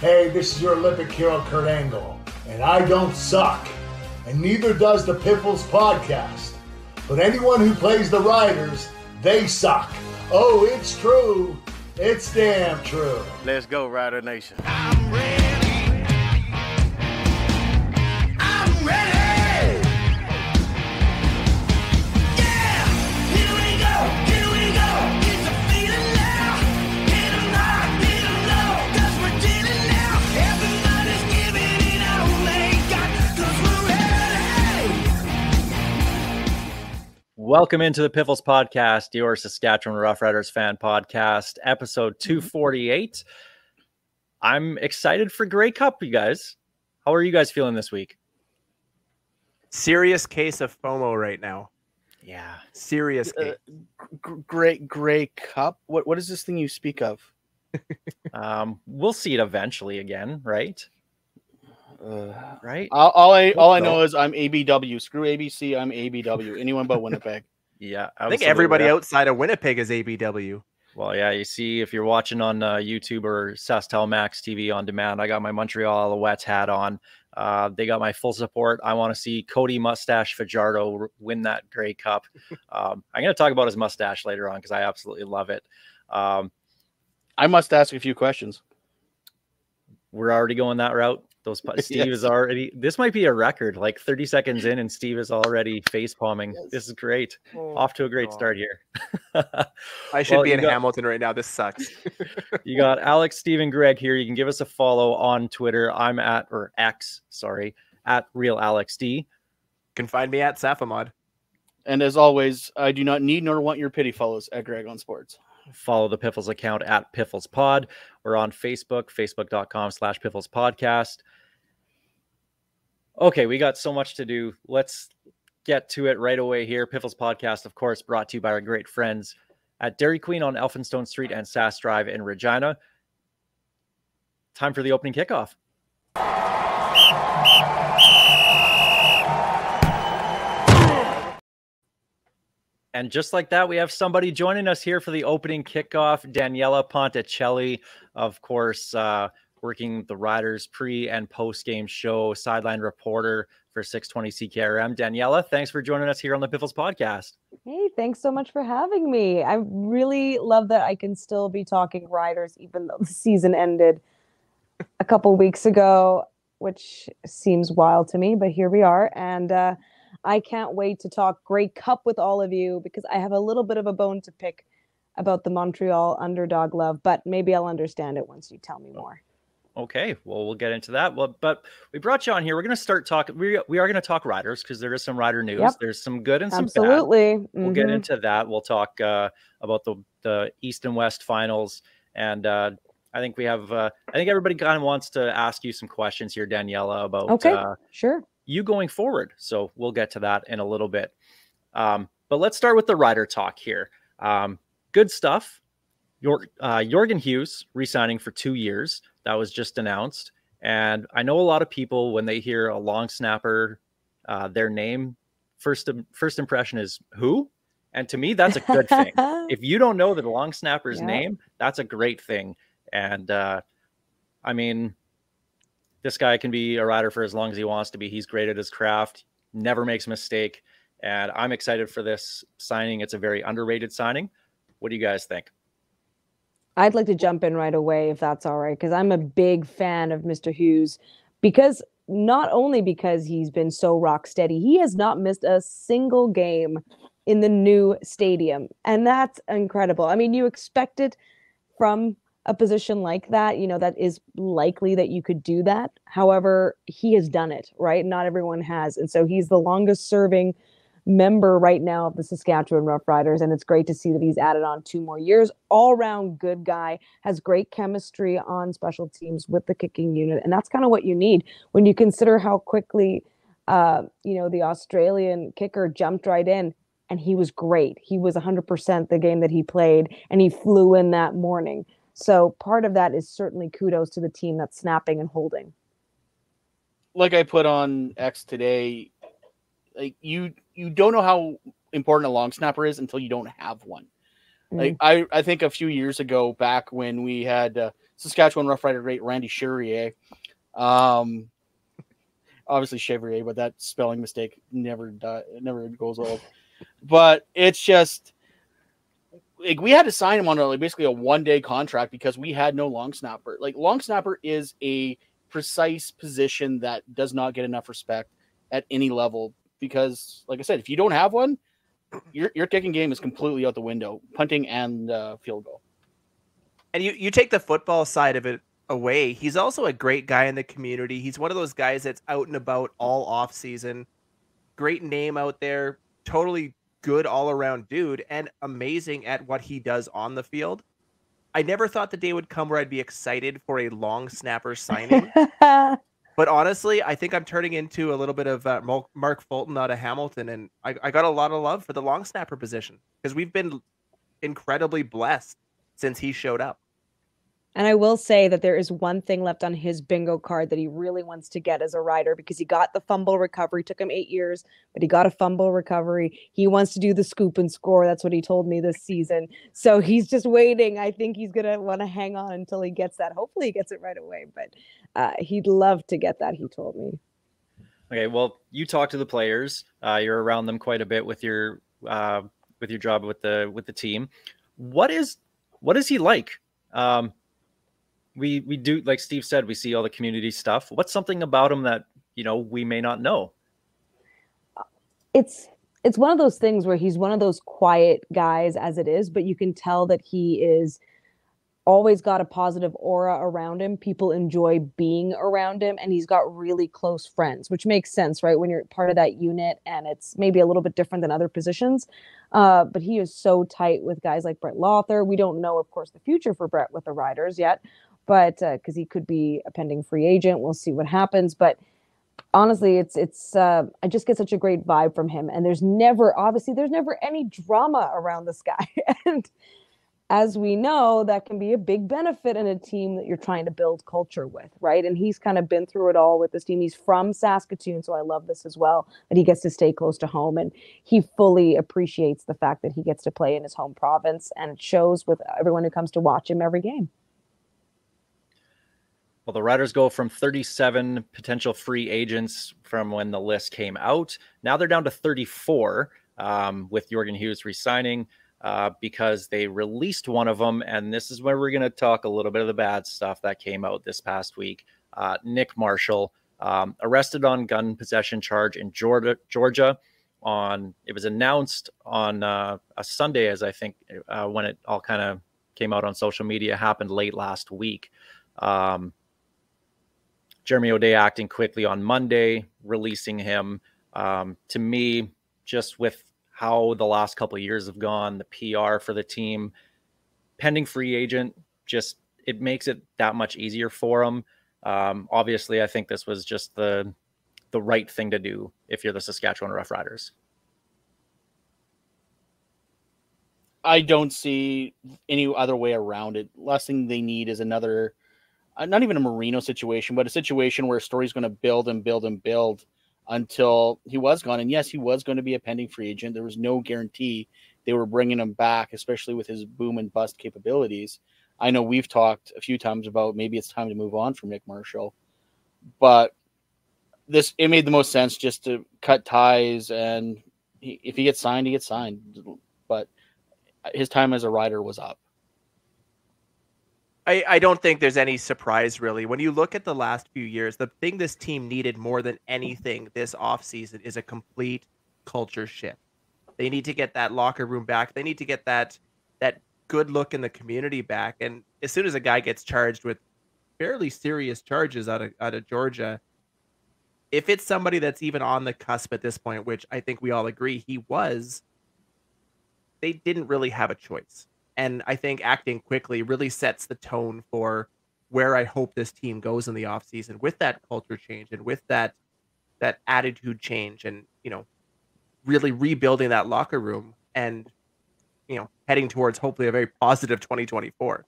Hey, this is your Olympic hero, Kurt Angle, and I don't suck, and neither does the Piffles podcast. But anyone who plays the Riders, they suck. Oh, it's true. It's damn true. Let's go, Rider Nation. Welcome into the Piffles Podcast, your Saskatchewan Roughriders fan podcast, episode 248. I'm excited for Grey Cup, you guys. How are you guys feeling this week? serious case of FOMO right now. Yeah. Serious Uh, case. gr- Great Grey Cup. What what is this thing you speak of? Um, we'll see it eventually again, right? Uh, Right? all, all I all I know is I'm ABW. Screw ABC. I'm ABW. Anyone but Winnipeg. Yeah. I think absolutely. everybody outside of Winnipeg is ABW. Well, yeah, you see, if you're watching on uh, YouTube or SaskTel Max TV on demand, I got my Montreal Alouettes hat on. Uh, they got my full support. I want to see Cody Mustache Fajardo r- win that Grey Cup. um, I'm going to talk about his mustache later on because I absolutely love it. Um, I must ask a few questions. we're already going that route. Those pu- Steve is already. This might be a record. Like 30 seconds in, and Steve is already face palming. This is great. Oh, Off to a great God. start here. I should Well, be in got- Hamilton right now. This sucks. You got Alex, Steven, Greg here. You can give us a follow on Twitter. I'm at or X, sorry, at real Alex D. You can find me at Safamod. And as always, I do not need nor want your pity, fellows at Greg on Sports. Follow the Piffles account at Piffles Pod. We're on Facebook, facebook.com slash Piffles Podcast. Okay, we got so much to do. Let's get to it right away here. Piffles Podcast, of course, brought to you by our great friends at Dairy Queen on Elphinstone Street and Sask Drive in Regina. Time for the opening kickoff. And just like that, we have somebody joining us here for the opening kickoff. Daniella Ponticelli, of course, uh, working the Riders pre and post game show, sideline reporter for 620 CKRM. Daniella, thanks for joining us here on the Piffles podcast. Hey, thanks so much for having me. I really love that I can still be talking Riders even though the season ended a couple weeks ago, which seems wild to me, but here we are. And uh, I can't wait to talk Grey Cup with all of you because I have a little bit of a bone to pick about the Montreal underdog love, but maybe I'll understand it once you tell me more. Okay, well, we'll get into that. Well, but we brought you on here. We're going to start talking. We, we are going to talk Riders because there is some Rider news. Yep. There's some good and some bad. Absolutely. We'll get Mhm. into that. We'll talk uh, about the the East and West finals, and uh, I think we have. Uh, I think everybody kind of wants to ask you some questions here, Daniella, about Okay. uh, Sure. You going forward. So we'll get to that in a little bit. Um, but let's start with the rider talk here. Um, good stuff. Your, uh, Jorgen Hus resigning for two years. That was just announced. And I know a lot of people, when they hear a long snapper, uh, their name, first, first impression is who? And to me, that's a good thing. if you don't know the long snapper's Yeah. name, that's a great thing. And uh, I mean, this guy can be a rider for as long as he wants to be. He's great at his craft, never makes a mistake. And I'm excited for this signing. It's a very underrated signing. What do you guys think? I'd like to jump in right away if that's all right, because I'm a big fan of Mr. Hus. Because not only because he's been so rock steady, he has not missed a single game in the new stadium. And that's incredible. I mean, you expect it from a position like that, you know, that is likely that you could do that. However, he has done it, right? Not everyone has. And so he's the longest serving member right now of the Saskatchewan Roughriders, and it's great to see that he's added on two more years. All round good guy, has great chemistry on special teams with the kicking unit, and that's kind of what you need when you consider how quickly, uh, you know, the Australian kicker jumped right in, and he was great. He was 100% the game that he played, and he flew in that morning. So part of that is certainly kudos to the team that's snapping and holding. like I put on X today, like you you don't know how important a long snapper is until you don't have one. Like I I think a few years ago back when we had uh, Saskatchewan Rough Rider great Randy Chevrier. Um, obviously Chevrier, but that spelling mistake never die, never goes old. But it's just like we had to sign him on a, like, basically a one day contract because we had no long snapper. Like long snapper is a precise position that does not get enough respect at any level because, like I said, if you don't have one, your your kicking game is completely out the window, punting and uh, field goal. And you you take the football side of it away. He's also a great guy in the community. He's one of those guys that's out and about all off season. Great name out there. Totally good all around dude and amazing at what he does on the field. I never thought the day would come where I'd be excited for a long snapper signing. But honestly, I think I'm turning into a little bit of uh, Mark Fulton out of Hamilton, and I, I got a lot of love for the long snapper position because we've been incredibly blessed since he showed up. And I will say that there is one thing left on his bingo card that he really wants to get as a rider because he got the fumble recovery. Took him eight years, but he got a fumble recovery. He wants to do the scoop and score. That's what he told me this season. So he's just waiting. I think he's gonna want to hang on until he gets that. Hopefully, he gets it right away. But uh, he'd love to get that. He told me. Okay, well, you talk to the players. Uh, you're around them quite a bit with your uh, with your job with the with the team. What is what is he like? Um, we we do like Steve said, we see all the community stuff. What's something about him that you know we may not know? it's it's one of those things where he's one of those quiet guys as it is, but you can tell that he is always got a positive aura around him. People enjoy being around him, and he's got really close friends, which makes sense, right? When you're part of that unit, and it's maybe a little bit different than other positions. Uh, but he is so tight with guys like Brett Lauther. We don't know, of course, the future for Brett with the Riders yet, but because he could be a pending free agent, we'll see what happens. But honestly it's it's uh i just get such a great vibe from him and there's never obviously there's never any drama around this guy and as we know that can be a big benefit in a team that you're trying to build culture with right and he's kind of been through it all with this team he's from saskatoon so i love this as well that he gets to stay close to home and he fully appreciates the fact that he gets to play in his home province and it shows with everyone who comes to watch him every game Well, the Riders go from 37 potential free agents from when the list came out. Now they're down to 34 um, with Jorgen Hus resigning uh, because they released one of them. And this is where we're going to talk a little bit of the bad stuff that came out this past week. Uh, Nick Marshall um, arrested on gun possession charge in Georgia. Georgia on it was announced on uh, a Sunday, as I think uh, when it all kind of came out on social media, happened late last week. Um, Jeremy O'Day acting quickly on Monday, releasing him. Um, to me, just with how the last couple years have gone, the PR for the team, pending free agent, just it makes it that much easier for him. Um, obviously, I think this was just the the right thing to do if you're the Saskatchewan Roughriders. I don't see any other way around it. Last thing they need is another, uh, not even a Marino situation, but a situation where a story's going to build and build and build until he was gone. And yes, he was going to be a pending free agent. There was no guarantee they were bringing him back, especially with his boom and bust capabilities. I know we've talked a few times about maybe it's time to move on from Nick Marshall, but this it made the most sense just to cut ties and he, if he gets signed, he gets signed. But his time as a rider was up. I, I don't think there's any surprise really. When you look at the last few years, the thing this team needed more than anything this offseason is a complete culture shift. They need to get that locker room back. They need to get that that good look in the community back. And as soon as a guy gets charged with fairly serious charges out of out of Georgia, if it's somebody that's even on the cusp at this point, which I think we all agree he was, they didn't really have a choice. And I think acting quickly really sets the tone for where I hope this team goes in the offseason with that culture change and with that that attitude change and you know really rebuilding that locker room and you know heading towards hopefully a very positive 2024.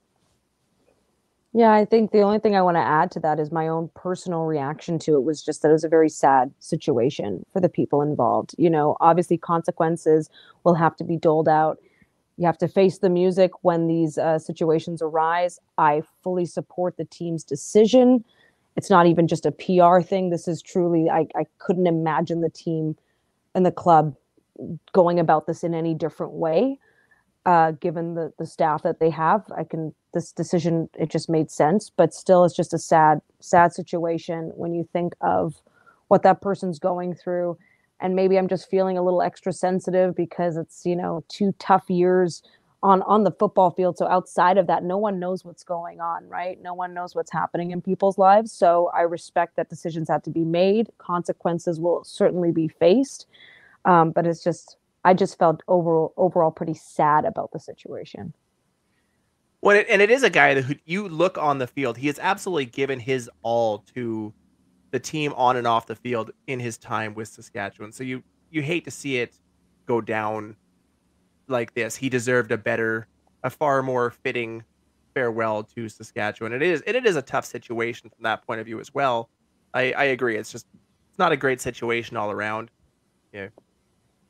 Yeah, I think the only thing I want to add to that is my own personal reaction to it was just that it was a very sad situation for the people involved. You know, obviously consequences will have to be doled out. You have to face the music when these uh, situations arise. I fully support the team's decision. It's not even just a PR thing. This is truly, I, I couldn't imagine the team and the club going about this in any different way, uh, given the, the staff that they have. I can, this decision, it just made sense, but still, it's just a sad, sad situation when you think of what that person's going through and maybe i'm just feeling a little extra sensitive because it's you know two tough years on on the football field. So outside of that no one knows what's going on right? No one knows what's happening in people's lives. So i respect that decisions have to be made. Consequences will certainly be faced. Um, but it's just i just felt overall overall pretty sad about the situation. Well, and it is a guy that who you look on the field. He has absolutely given his all to the team on and off the field in his time with Saskatchewan. So you you hate to see it go down like this. He deserved a better, a far more fitting farewell to Saskatchewan. It is and it is a tough situation from that point of view as well. I, I agree. It's just it's not a great situation all around. You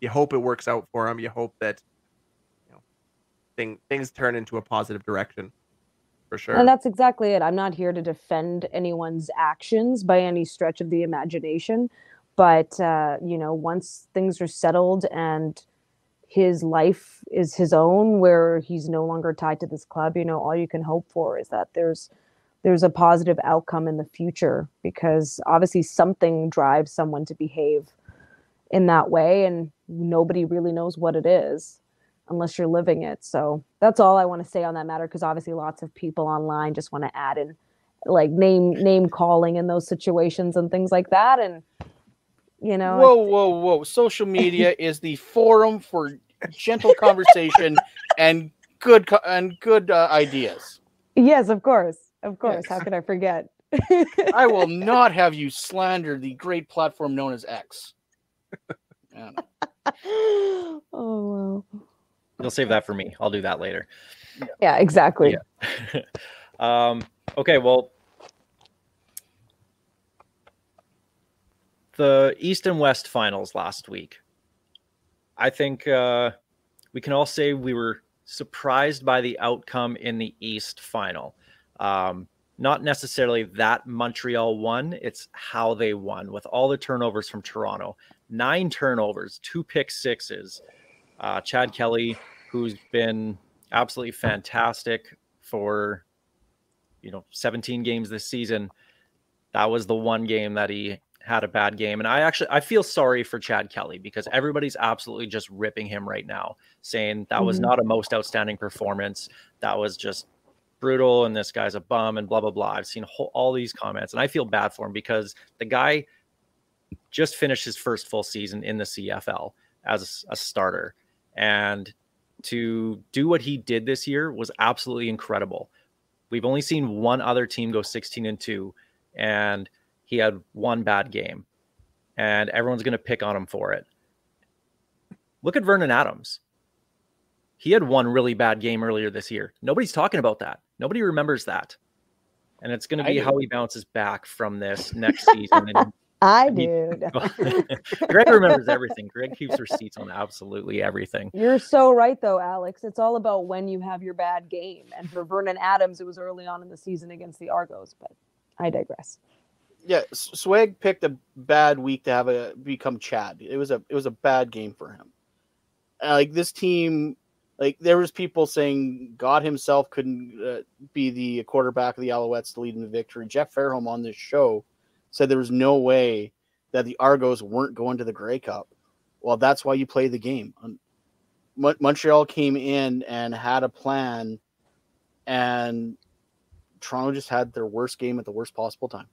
you hope it works out for him. You hope that you know thing, things turn into a positive direction for sure. And that's exactly it. I'm not here to defend anyone's actions by any stretch of the imagination. But, uh, you know, once things are settled and his life is his own, where he's no longer tied to this club, you know, all you can hope for is that there's there's a positive outcome in the future because obviously something drives someone to behave in that way and nobody really knows what it is unless you're living it. So that's all I want to say on that matter because obviously lots of people online just want to add in like name name calling in those situations and things like that and you know Whoa, whoa, whoa! Social media is the forum for gentle conversation and good co- and good uh, ideas. yes of course of course Yes. how could i forget I will not have you slander the great platform known as X. Oh well You'll save that for me. I'll do that later. yeah exactly Yeah. um, okay, well, the East and West finals last week. I think uh, we can all say we were surprised by the outcome in the East final. Um, not necessarily that Montreal won, it's how they won with all the turnovers from Toronto. Nine turnovers, two pick sixes. Uh, Chad Kelly, who's been absolutely fantastic for you know 17 games this season. That was the one game that he had a bad game. And i actually i feel sorry for chad kelly because everybody's absolutely just ripping him right now saying that was Mhm. not a most outstanding performance. That was just brutal and this guy's a bum and blah blah blah. I've seen whole, all these comments and i feel bad for him because the guy just finished his first full season in the cfl as a starter and to do what he did this year was absolutely incredible. We've only seen one other team go 16 and 2 and he had one bad game. And everyone's going to pick on him for it. Look at Vernon Adams. He had one really bad game earlier this year. Nobody's talking about that. Nobody remembers that. And it's going to be how he bounces back from this next season. And i do Greg remembers everything. Greg keeps receipts on absolutely everything. You're so right, though, Alex. It's all about when you have your bad game. And for Vernon Adams, it was early on in the season against the Argos, but I digress. Yeah, S- Swag picked a bad week to have a become Chad. It was a it was a bad game for him. Like this team, like there was people saying God himself couldn't uh, be the quarterback of the Alouettes to lead in the victory. Jeff Fairholm on this show said there was no way that the Argos weren't going to the Grey Cup. Well, that's why you play the game. Um, Mon- Montreal came in and had a plan, and Toronto just had their worst game at the worst possible time.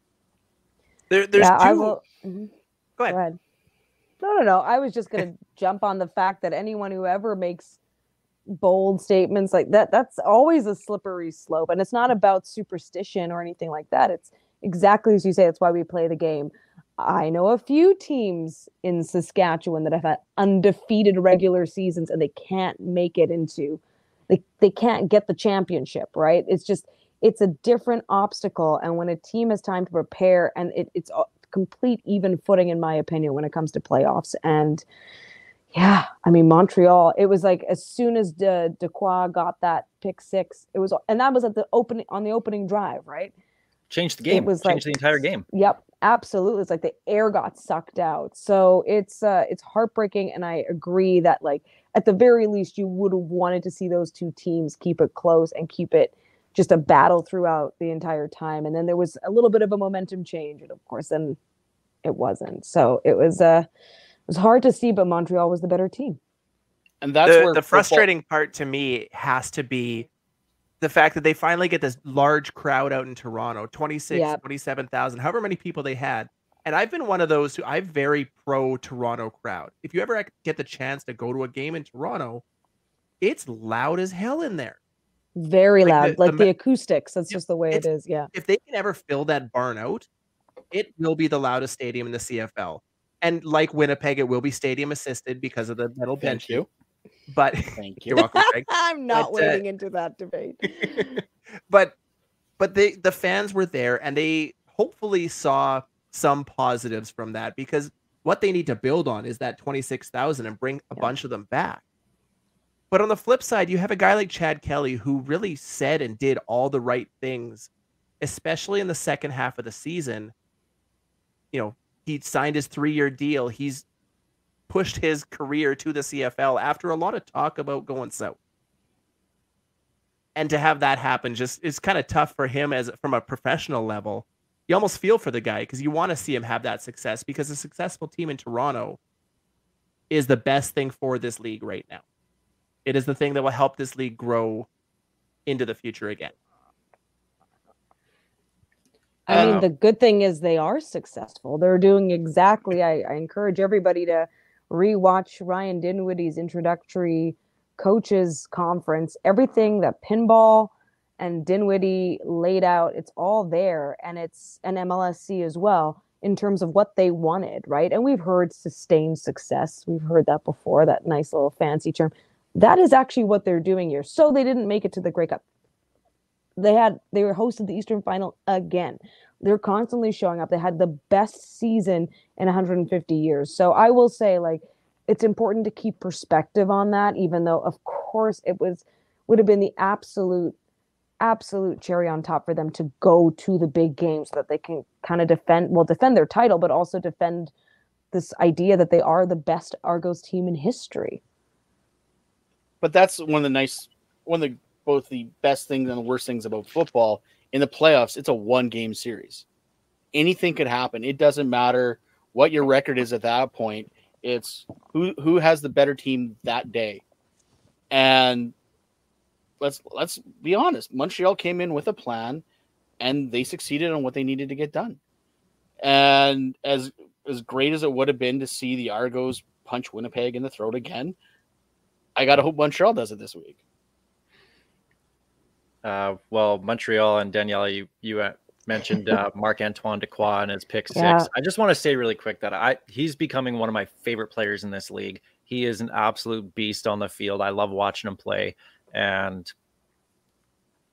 There, there's yeah, two. I will. mhm. Go ahead. No, no, no. I was just going to jump on the fact that anyone who ever makes bold statements like that, that's always a slippery slope. And it's not about superstition or anything like that. It's exactly as you say. That's why we play the game. I know a few teams in Saskatchewan that have had undefeated regular seasons and they can't make it into, they, they can't get the championship, right? It's just, it's a different obstacle. And when a team has time to prepare and it, it's a- complete even footing, in my opinion, when it comes to playoffs. And Yeah, I mean Montreal. It was like as soon as De Dequoy got that pick six, it was, and that was at the opening on the opening drive, right? Changed the game. It was Changed like- the entire game. Yep, absolutely. It's like the air got sucked out. So it's uh it's heartbreaking, and I agree that like at the very least you would have wanted to see those two teams keep it close and keep it just a battle throughout the entire time. And then there was a little bit of a momentum change, and of course then it wasn't. So it was uh it was hard to see, but Montreal was the better team. And that's the, where the football- frustrating part to me has to be the fact that they finally get this large crowd out in Toronto 26, Yep. 27,000, however many people they had. And I've been one of those who I'm very pro Toronto crowd. If you ever get the chance to go to a game in Toronto, it's loud as hell in there. Very Like loud, the- like the the, acoustics. That's just the way it's- Yeah. If they can ever fill that barn out, it will be the loudest stadium in the CFL. And like Winnipeg, it will be stadium assisted because of the metal Thank bench. you. But Thank you're welcome. I'm not But, uh, wading into that debate. but but they the fans were there and they hopefully saw some positives from that because what they need to build on is that 26,000 and bring a Yeah. bunch of them back. But on the flip side, you have a guy like Chad Kelly who really said and did all the right things, especially in the second half of the season. You know, he signed his 3-year deal. He's pushed his career to the CFL after a lot of talk about going south and to have that happen just is kind of tough for him as from a professional level. You almost feel for the guy because you want to see him have that success because a successful team in Toronto is the best thing for this league right now. It is the thing that will help this league grow into the future again. I mean, Uh, the good thing is they are successful. They're doing exactly. I, I encourage everybody to rewatch Ryan Dinwiddie's introductory coaches conference. Everything that Pinball and Dinwiddie laid out, it's all there, and it's an MLSE as well in terms of what they wanted, right? And we've heard sustained success. We've heard that before. That nice little fancy term. That is actually what they're doing here. So they didn't make it to the Grey Cup. They had they were hosted the Eastern Final again they're constantly showing up. They had the best season in 150 years. So I will say, like, it's important to keep perspective on that, even though, of course, it was would have been the absolute, absolute cherry on top for them to go to the big game so that they can kind of defend, well, defend their title, but also defend this idea that they are the best Argos team in history. but that's one of the nice one of the both the best things and the worst things about football in the playoffs it's a one game series. Anything could happen. It doesn't matter what your record is at that point. It's who who has the better team that day. And let's let's be honest montreal came in with a plan and they succeeded on what they needed to get done. And as as great as it would have been to see the argos punch winnipeg in the throat again i gotta hope montreal does it this week Uh, well, Montreal and Danielle, you you uh, mentioned uh, Marc Antoine Dequoy and his pick six. Yeah. I just want to say really quick that I he's becoming one of my favorite players in this league. He is an absolute beast on the field. I love watching him play, and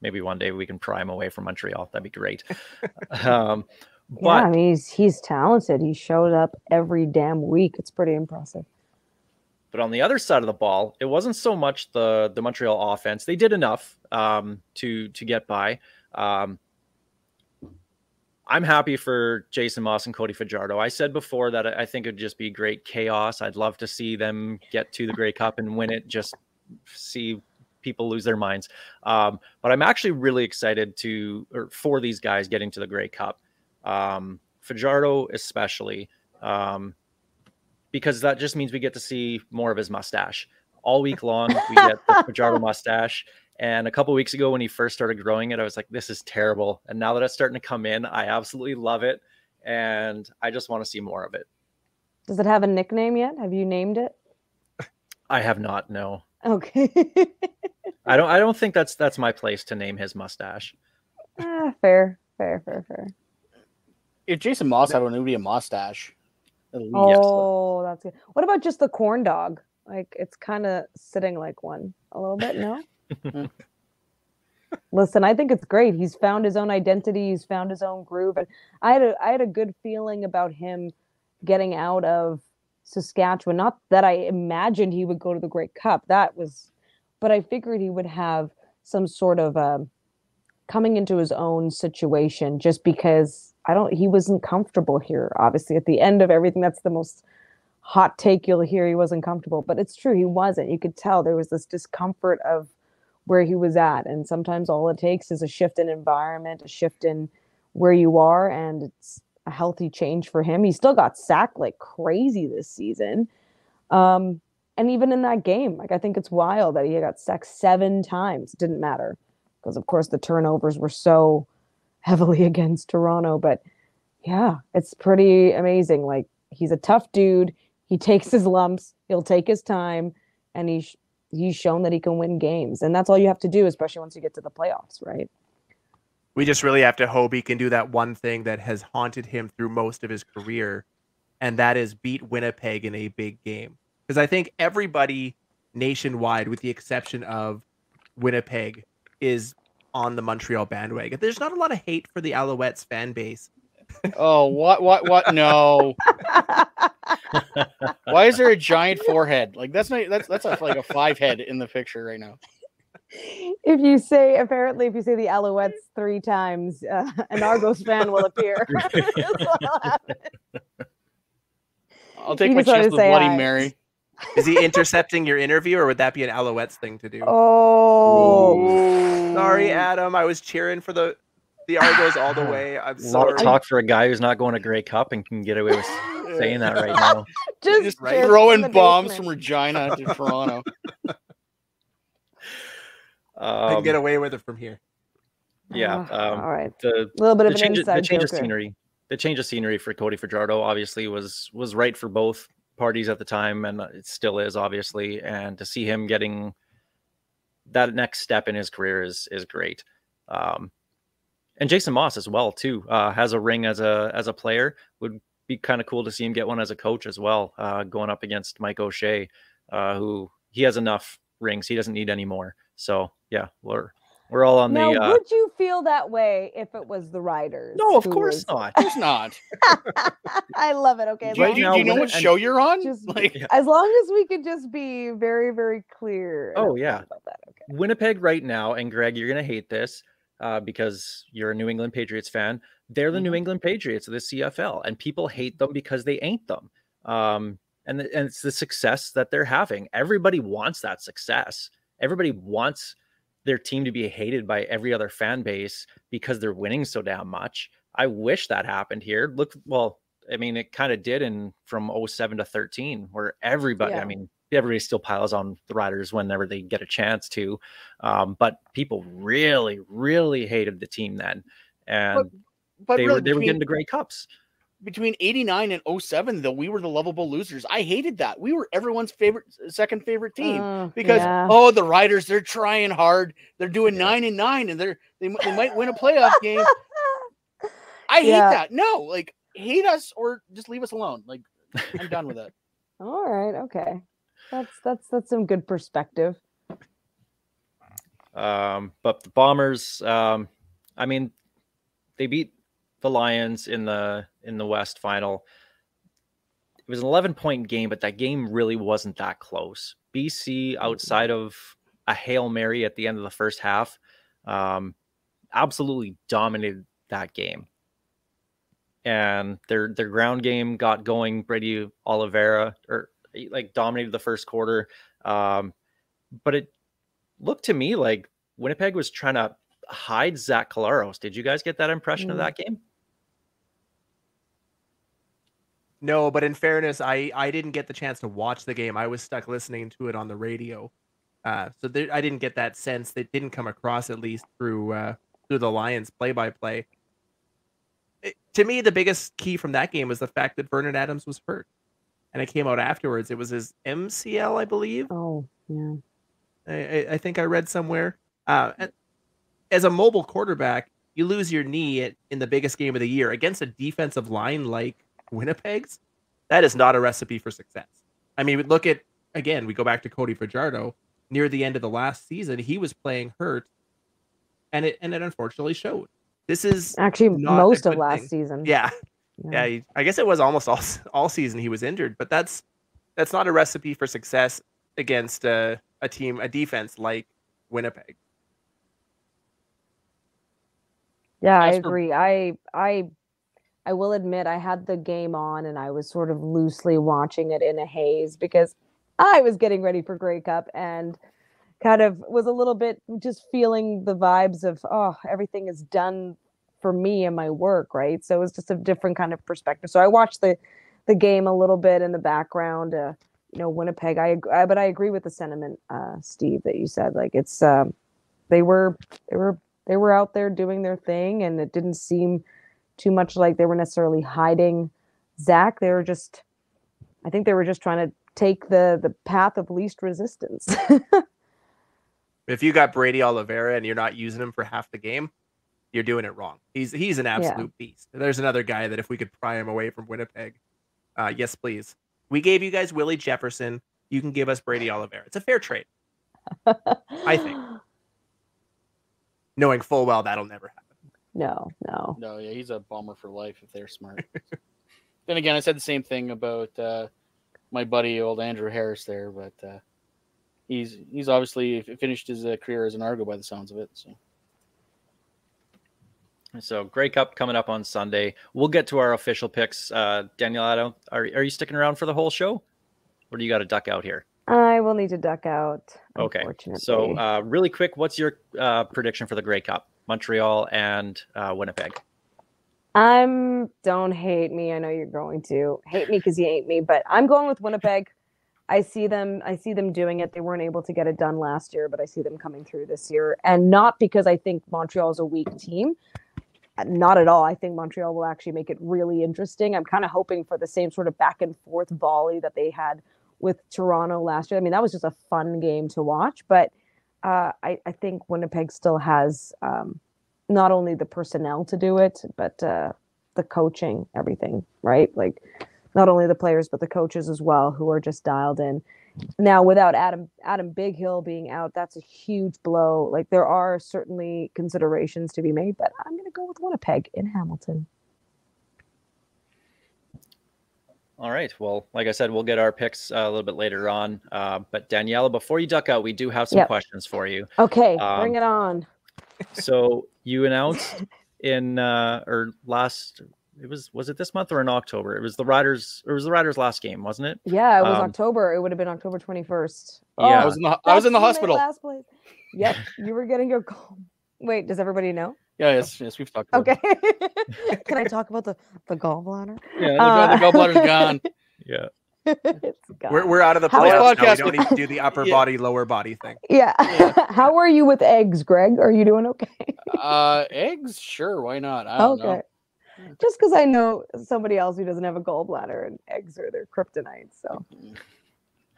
maybe one day we can pry him away from Montreal. That'd be great. um, but yeah, I mean, he's he's talented. He showed up every damn week. It's pretty impressive. But on the other side of the ball, it wasn't so much the the Montreal offense. They did enough um, to to get by. Um, I'm happy for Jason Maas and Cody Fajardo. I said before that I think it'd just be great chaos. I'd love to see them get to the Grey Cup and win it. Just see people lose their minds. Um, but I'm actually really excited to or for these guys getting to the Grey Cup. Um, Fajardo especially. Um, because that just means we get to see more of his mustache all week long. We get the Fajardo mustache. And a couple weeks ago, when he first started growing it, I was like, "This is terrible." And now that it's starting to come in, I absolutely love it, and I just want to see more of it. Does it have a nickname yet? Have you named it? I have not. No, Okay. I don't. I don't think that's that's my place to name his mustache. ah, fair, fair, fair, fair. if jason maas had one it would be a mustache at least. Oh, that's good. What about just the corn dog? Like it's kind of sitting like one a little bit, no? Listen, I think it's great. He's found his own identity. He's found his own groove, and I had a I had a good feeling about him getting out of Saskatchewan. Not that I imagined he would go to the Grey Cup. That was, but I figured he would have some sort of um coming into his own situation just because I don't he wasn't comfortable here. Obviously, at the end of everything, that's the most hot take you'll hear. He wasn't comfortable, but it's true he wasn't. You could tell there was this discomfort of where he was at, and sometimes all it takes is a shift in environment, a shift in where you are, and it's a healthy change for him. He still got sacked like crazy this season. Um, and even in that game, like I think it's wild that he got sacked seven times. It didn't matter because, of course, the turnovers were so heavily against Toronto. But yeah, it's pretty amazing. Like he's a tough dude. He takes his lumps. He'll take his time, and he's he's shown that he can win games. And that's all you have to do, especially once you get to the playoffs, right? We just really have to hope he can do that one thing that has haunted him through most of his career, and that is beat Winnipeg in a big game. Because I think everybody nationwide, with the exception of Winnipeg, is on the Montreal bandwagon. There's not a lot of hate for the Alouettes fan base. Oh, what, what, what? No. Why is there a giant forehead? Like that's not that's that's a, like a five head in the picture right now. if you say apparently if you say the Alouettes three times, uh, an Argos fan will appear. That's what'll happen. I'll take You my chance to with Bloody hi. Mary. Is he intercepting your interview, or would that be an Alouettes thing to do? Oh, Sorry, Adam. I was cheering for the the Argos all the way. I'm A lot of talk for a guy who's not going to Grey Cup and can get away with saying that right now. just, Just right? throwing bombs basement. from Regina to Toronto. I can Um, get away with it from here. yeah, Ah, um, all right. the A little bit the of an change, the inside change of scenery the change of scenery for Cody Fajardo obviously was was right for both parties at the time and it still is obviously and to see him getting that next step in his career is is great. Um and Jason Maas as well too uh has a ring as a as a player. Would be kind of cool to see him get one as a coach as well uh going up against Mike O'Shea uh who he has enough rings he doesn't need any more. So yeah we're we're all on now, the uh would you feel that way if it was the Riders? no of course was- not Of course not. I love it. Okay, Do, you- do you- now do you know what show you're on? Just- Like, Yeah. as long as we could just be very, very clear. Oh, yeah. about that. Okay. Winnipeg right now, and Greg, you're gonna hate this uh, because you're a New England Patriots fan. They're the New England Patriots of the CFL, and people hate them because they ain't them. Um, and the, and it's the success that they're having. Everybody wants that success. Everybody wants their team to be hated by every other fan base because they're winning so damn much. I wish that happened here. Look, well, I mean, it kind of did in from 07 to 13, where everybody, Yeah. I mean, everybody still piles on the Riders whenever they get a chance to. Um, but people really, really hated the team then. And but they really, were they were getting the Grey Cups. Between 89 and 07, though, we were the lovable losers. I hated that. We were everyone's favorite, second favorite team. Uh, because yeah. oh the riders they're trying hard they're doing nine and nine and they're they, they might win a playoff game i hate Yeah. that no like hate us or just leave us alone like i'm done with it All right. Okay. That's that's that's some good perspective. Um, but the Bombers, um, I mean, they beat the Lions in the in the West final. It was an 11 point game, but that game really wasn't that close. BC, outside of a hail mary at the end of the first half, um, absolutely dominated that game. And their their ground game got going. Brady Oliveira or like dominated the first quarter. Um, but it looked to me like Winnipeg was trying to hide Zach Collaros. Did you guys get that impression of Mm. that game? No, but in fairness, I I didn't get the chance to watch the game. I was stuck listening to it on the radio, uh, so there, I didn't get that sense. That didn't come across at least through uh, through the Lions play by play. To me, the biggest key from that game was the fact that Vernon Adams was hurt, and it came out afterwards. It was his MCL, I believe. Oh, yeah. I, I- I think I read somewhere. Uh, and as a mobile quarterback, you lose your knee at, in the biggest game of the year against a defensive line like Winnipeg's. That is not a recipe for success. I mean, look at again. We go back to Cody Fajardo. Near the end of the last season, he was playing hurt, and it and it unfortunately showed. This is Actually, most of last thing. season. yeah, yeah. he- I guess it was almost all all season he was injured, but that's That's not a recipe for success against a, a team, a defense like Winnipeg. Yeah, I As for- agree. I I I will admit I had the game on and I was sort of loosely watching it in a haze because I was getting ready for Grey Cup and kind of was a little bit just feeling the vibes of oh everything is done for me and my work, right? So it was just a different kind of perspective. So I watched the the game a little bit in the background. Uh, you know, Winnipeg. I, I but I agree with the sentiment, uh, Steve, that you said. Like it's um, they were they were they were out there doing their thing, and it didn't seem too much like they were necessarily hiding Zach. They were just, I think they were just trying to take the the path of least resistance. If you got Brady Oliveira and you're not using him for half the game, you're doing it wrong. He's he's an absolute beast. There's another guy that if we could pry him away from Winnipeg, uh, yes, please. We gave you guys Willie Jefferson. You can give us Brady Oliveira. It's a fair trade, I think. Knowing full well that'll never happen. No, no. No, yeah, he's a bomber for life if they're smart. then again, I said the same thing about uh, my buddy, old Andrew Harris there, but uh, he's he's obviously finished his uh, career as an Argo by the sounds of it. So So Grey Cup coming up on Sunday. We'll get to our official picks. Uh, Daniel, I don't, are, are you sticking around for the whole show? Or do you got to duck out here? I will need to duck out. Okay. So uh, really quick, what's your uh, prediction for the Grey Cup? Montreal and uh, Winnipeg. I'm don't hate me. I know you're going to hate me because you hate me, but I'm going with Winnipeg. I see them. I see them doing it. They weren't able to get it done last year, but I see them coming through this year, and not because I think Montreal is a weak team. Uh, Not at all. I think Montreal will actually make it really interesting. I'm kind of hoping for the same sort of back and forth volley that they had with Toronto last year. I mean, that was just a fun game to watch, but uh, I, I think Winnipeg still has um, not only the personnel to do it, but uh, the coaching, everything, right? Like not only the players, but the coaches as well, who are just dialed in. Now, without Adam Adam Bighill being out, that's a huge blow. Like there are certainly considerations to be made, but I'm going to go with Winnipeg in Hamilton. All right. Well, like I said, we'll get our picks uh, a little bit later on. Uh, but Daniella, before you duck out, we do have some Yep. questions for you. Okay, Um, bring it on. So you announced in uh, or last it was was it this month or in October? It was the Riders. It was the Riders' last game, wasn't it? Yeah, it was um, October. It would have been October 21st. Yeah. I was in the I was in the that's when they hospital. Last place. Yep, you were getting your goal. Wait, does everybody know? Yeah, yes, yes, we've talked. About Okay. it. Can I talk about the the gallbladder? Yeah, the, Uh, the gallbladder's gone. Yeah. it's. We're, we're out of the How- playoffs now. We don't need to do the upper Yeah. body, lower body thing. Yeah. Yeah. How are you with eggs, Greg? Are you doing okay? Uh, eggs, sure, why not? I don't okay. know. Just because I know somebody else who doesn't have a gallbladder and eggs are their kryptonite. So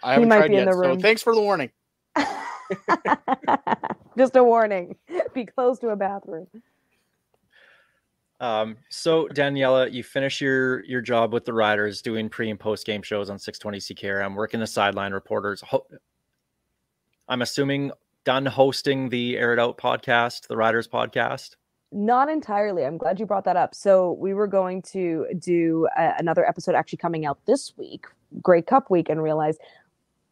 I haven't might tried be in yet. the So room. thanks for the warning. just a warning be close to a bathroom. Um, so Daniella, you finish your your job with the Riders, doing pre and post game shows on 620 CKRM, working the sideline reporters. Ho- I'm assuming done hosting the Air It Out podcast, the Riders podcast. Not entirely. I'm glad you brought that up. So we were going to do a, another episode actually coming out this week, Grey Cup week, and realized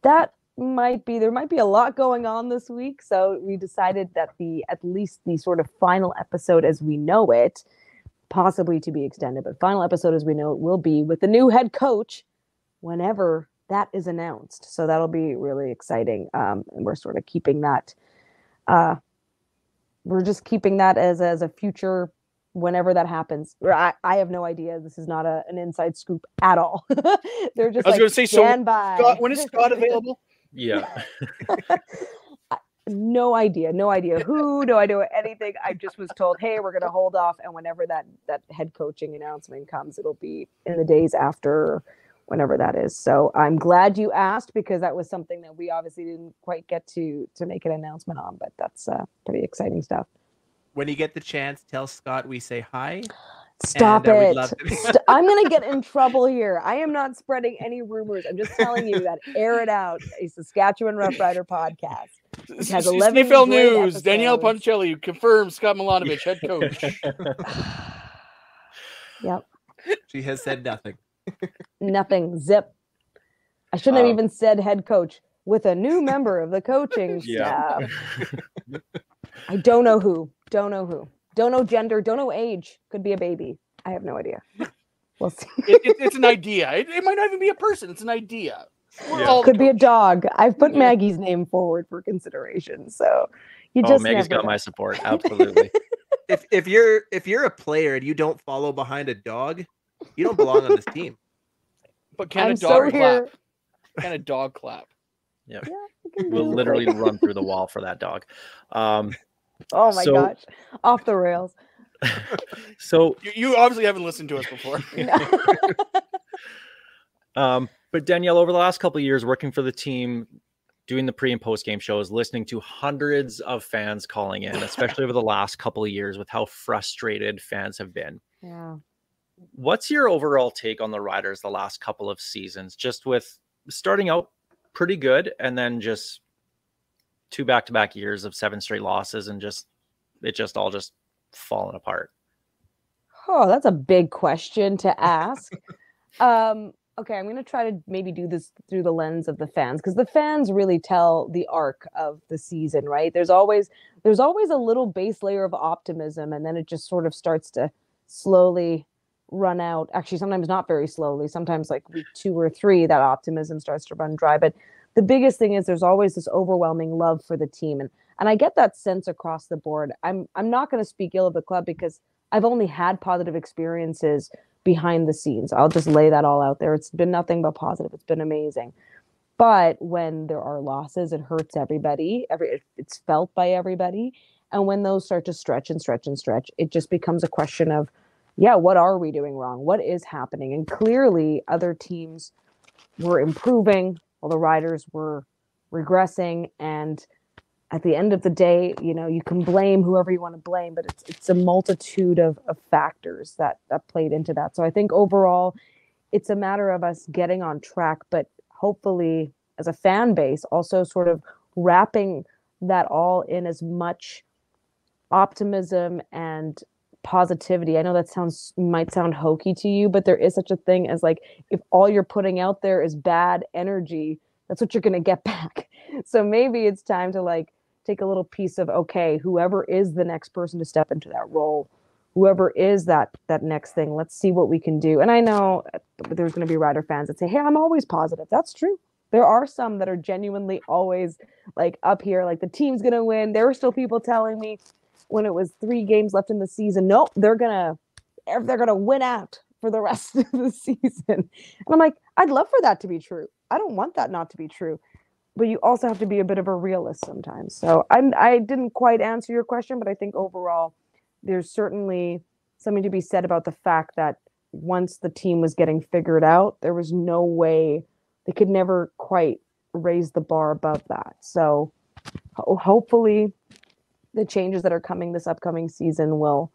that might be there might be a lot going on this week. So we decided that the at least the sort of final episode as we know it, possibly to be extended, but final episode as we know it will be with the new head coach whenever that is announced. So that'll be really exciting. Um, and we're sort of keeping that uh we're just keeping that as as a future whenever that happens. I, I have no idea. This is not a, an inside scoop at all. They're just I was like, gonna say, so by. Scott, when is Scott available? Yeah. no idea, no idea who, no idea anything. I just was told, hey, we're gonna hold off, and whenever that that head coaching announcement comes, it'll be in the days after, whenever that is. So I'm glad you asked because that was something that we obviously didn't quite get to to make an announcement on, but that's uh, pretty exciting stuff. When you get the chance, tell Scott we say hi. Stop And, uh, it. to- St- I'm going to get in trouble here. I am not spreading any rumors. I'm just telling you that Air It Out, a Saskatchewan Rough Rider podcast. It has 11 CFL great News. Danielle episodes. Ponticelli confirms Scott Milanovich head coach. Yep. She has said nothing. Nothing. Zip. I shouldn't have Um, even said head coach with a new member of the coaching Yeah. staff. I don't know who. Don't know who. Don't know gender. Don't know age. Could be a baby. I have no idea. We'll see. It, it, it's an idea. It, it might not even be a person. It's an idea. We're Yeah. all the Could be a dog. I've put Yeah. Maggie's name forward for consideration. So you oh, just Maggie's never got know. my support. Absolutely. If if you're if you're a player and you don't follow behind a dog, you don't belong on this team. But can a I'm dog so clap? here. Can a dog clap? I can we'll literally run through the wall for that dog. Um, Oh my so- gosh. Off the rails. so You, you obviously haven't listened to us before. Um, but Danielle, over the last couple of years, working for the team, doing the pre and post game shows, listening to hundreds of fans calling in, especially over the last couple of years with how frustrated fans have been. yeah. What's your overall take on the Riders the last couple of seasons? Just with starting out pretty good and then just two back to back years of seven straight losses and just it just all just falling apart. Oh, that's a big question to ask. um, okay, I'm going to try to maybe do this through the lens of the fans because the fans really tell the arc of the season, right? There's always there's always a little base layer of optimism and then it just sort of starts to slowly run out. Actually, sometimes not very slowly. Sometimes like week 2 or 3 that optimism starts to run dry, but the biggest thing is there's always this overwhelming love for the team and and I get that sense across the board. I'm I'm not going to speak ill of the club because I've only had positive experiences behind the scenes. I'll just lay that all out there. It's been nothing but positive. It's been amazing. But when there are losses, it hurts everybody. Every it's felt by everybody. And when those start to stretch and stretch and stretch, it just becomes a question of, yeah, what are we doing wrong? What is happening? And clearly, other teams were improving while the riders were regressing. And at the end of the day, you know, you can blame whoever you want to blame, but it's it's a multitude of, of factors that that played into that. So I think overall, it's a matter of us getting on track, but hopefully, as a fan base, also sort of wrapping that all in as much optimism and positivity. I know that sounds might sound hokey to you, but there is such a thing as like if all you're putting out there is bad energy, that's what you're going to get back. So maybe it's time to like take a little piece of okay, whoever is the next person to step into that role, whoever is that that next thing, let's see what we can do. And I know uh, there's going to be rider fans that say, "Hey, I'm always positive." That's true. There are some that are genuinely always like up here, like the team's going to win. There were still people telling me when it was three games left in the season, nope, they're gonna er, they're gonna win out for the rest of the season. And I'm like, I'd love for that to be true. I don't want that not to be true. But you also have to be a bit of a realist sometimes. So I'm I didn't quite answer your question, but I think overall there's certainly something to be said about the fact that once the team was getting figured out, there was no way they could never quite raise the bar above that. So ho- hopefully the changes that are coming this upcoming season will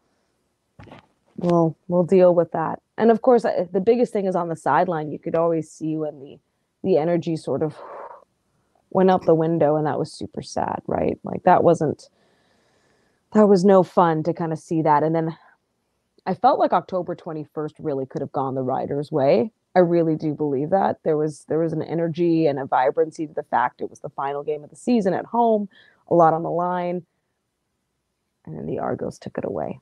will will deal with that. And of course, the biggest thing is on the sideline. You could always see when the the energy sort of went out the window, and that was super sad, right? Like that wasn't that was no fun to kind of see that. And then I felt like October 21st really could have gone the Riders' way. I really do believe that there was there was an energy and a vibrancy to the fact it was the final game of the season at home, a lot on the line, and then the Argos took it away.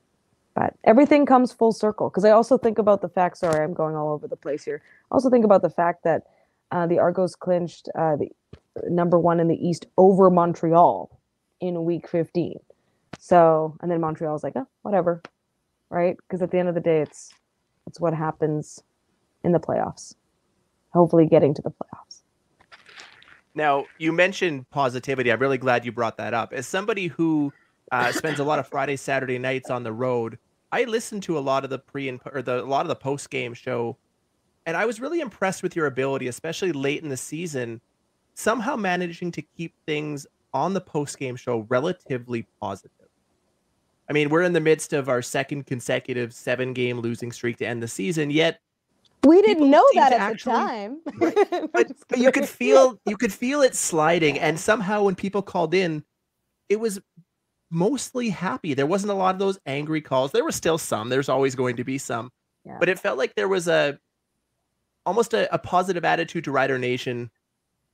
But everything comes full circle because I also think about the fact. Sorry, I'm going all over the place here. I also think about the fact that uh, the Argos clinched uh, the number one in the East over Montreal in Week 15. So, and then Montreal's like, oh, whatever, right? Because at the end of the day, it's it's what happens in the playoffs. Hopefully, getting to the playoffs. Now, you mentioned positivity. I'm really glad you brought that up. As somebody who uh, spends a lot of Friday, Saturday nights on the road, I listen to a lot of the pre and or the a lot of the post game show, and I was really impressed with your ability, especially late in the season, somehow managing to keep things on the post game show relatively positive. I mean, we're in the midst of our second consecutive seven game losing streak to end the season, yet We didn't know that at actually- the time. but, but you could feel you could feel it sliding and somehow when people called in it was mostly happy there wasn't a lot of those angry calls there were still some there's always going to be some Yeah. but it felt like there was a almost a, a positive attitude to rider nation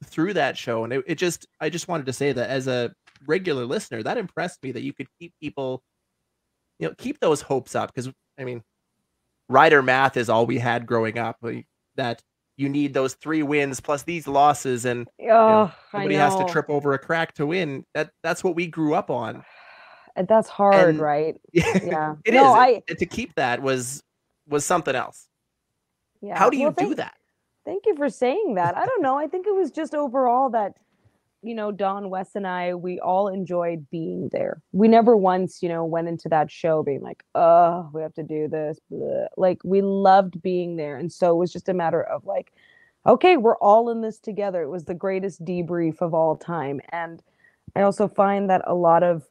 through that show, and it, it just I just wanted to say that as a regular listener, that impressed me that you could keep people, you know, keep those hopes up because I mean, rider math is all we had growing up. That you need those three wins plus these losses, and Oh, I somebody has to trip over a crack to win. That that's what we grew up on. That's hard, And- right? Yeah, Yeah. it is. no, I And to keep that was was something else. yeah. How do you Well, do that? Thank you for saying that. I don't know. I think it was just overall that, you know, Don, Wes, and I, we all enjoyed being there. We never once, you know, went into that show being like, oh, we have to do this. bleh." Like, we loved being there. And so it was just a matter of like, okay, we're all in this together. It was the greatest debrief of all time. And I also find that a lot of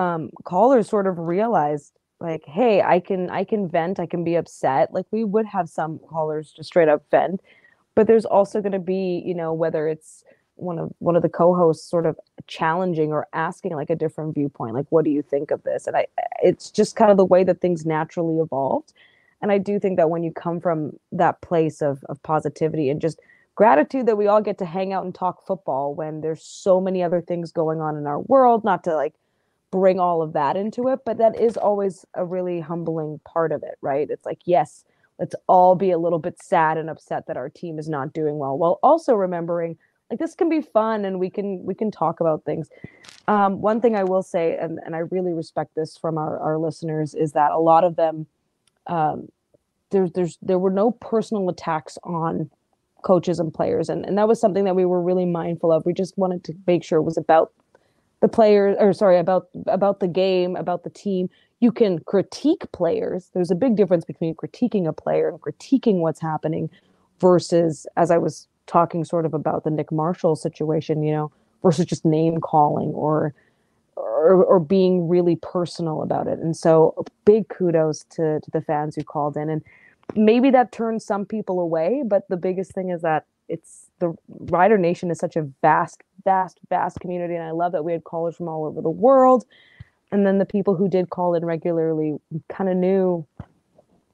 um, callers sort of realized like hey i can i can vent i can be upset. Like we would have some callers just straight up vent but there's also going to be you know whether it's one of one of the co-hosts sort of challenging or asking like a different viewpoint like what do you think of this? And i it's just kind of the way that things naturally evolved. And i do think that when you come from that place of of positivity and just gratitude that we all get to hang out and talk football when there's so many other things going on in our world not to like bring all of that into it but that is always a really humbling part of it right? It's like yes let's all be a little bit sad and upset that our team is not doing well while also remembering like this can be fun and we can we can talk about things. Um, one thing i will say and, and i really respect this from our, our listeners is that a lot of them um, there's there's there were no personal attacks on coaches and players and, and that was something that we were really mindful of. We just wanted to make sure it was about the players or sorry about about the game about the team you can critique players. There's a big difference between critiquing a player and critiquing what's happening versus as i was talking sort of about the nick marshall situation you know versus just name calling or or, or being really personal about it. And so big kudos to, to the fans who called in. And maybe that turns some people away but the biggest thing is that it's the rider nation is such a vast vast vast community and i love that we had callers from all over the world and then the people who did call in regularly kind of knew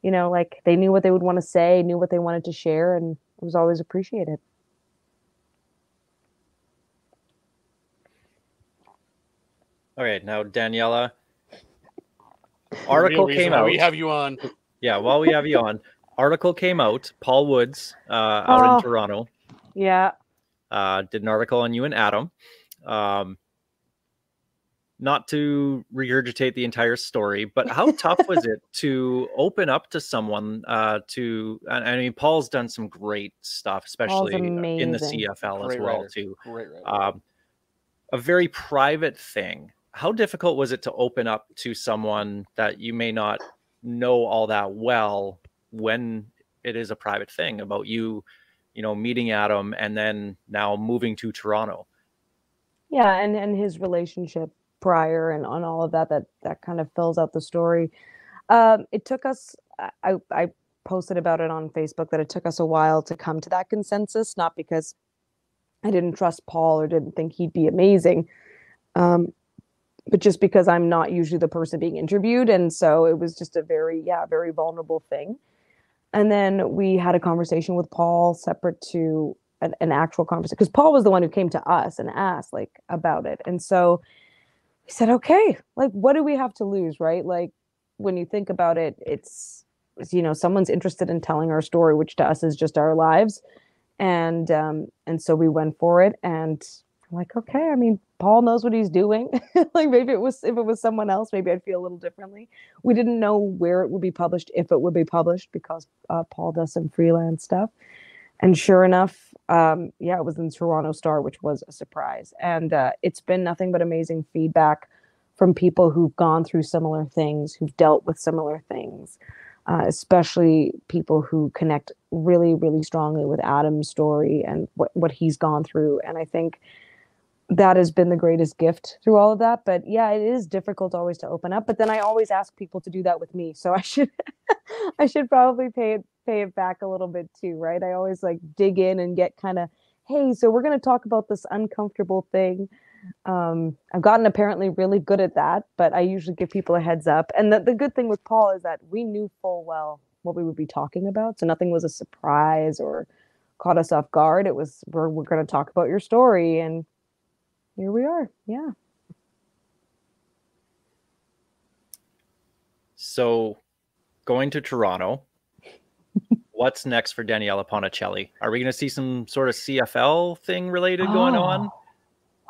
you know like they knew what they would want to say knew what they wanted to share and it was always appreciated Okay, now Daniella. The real Article came why out. We have you on. Yeah, while we have you on, article came out. Paul Woods, uh, out Oh. in Toronto, yeah uh, did an article on you and Adam. Um, not to regurgitate the entire story, but how tough was it to open up to someone? Uh, to I I mean, Paul's done some great stuff, especially uh, in the amazing. CFL as well writer. too. Great, um, a very private thing. How difficult was it to open up to someone that you may not know all that well when it is a private thing about you, you know, meeting Adam and then now moving to Toronto? yeah and and his relationship prior and on all of that that that kind of fills out the story um it took us I- i posted about it on facebook that it took us a while to come to that consensus not because i didn't trust paul or didn't think he'd be amazing um but just because i'm not usually the person being interviewed and so it was just a very yeah very vulnerable thing and then we had a conversation with paul separate to an, an actual conversation because Paul was the one who came to us and asked like about it. And so we said, okay, like what do we have to lose, right? Like when you think about it, it's you know someone's interested in telling our story, which to us is just our lives, and um, and so we went for it. And I'm like, okay, I mean, Paul knows what he's doing. like maybe it was if it was someone else, maybe I'd feel a little differently. We didn't know where it would be published, if it would be published, because uh, Paul does some freelance stuff and sure enough um yeah it was in toronto star which was a surprise and uh, it's been nothing but amazing feedback from people who've gone through similar things who've dealt with similar things uh, especially people who connect really really strongly with adam's story and what, what he's gone through and i think that has been the greatest gift through all of that but yeah it is difficult always to open up but then i always ask people to do that with me so i should i should probably pay it pay it back a little bit too right i always like dig in and get kind of hey so we're going to talk about this uncomfortable thing um, i've gotten apparently really good at that but i usually give people a heads up and the, the good thing with paul is that we knew full well what we would be talking about so nothing was a surprise or caught us off guard. It was we're we're going to talk about your story, and here we are. Yeah. So, going to Toronto, what's next for Daniella Ponticelli? Are we going to see some sort of CFL thing related going on? Oh,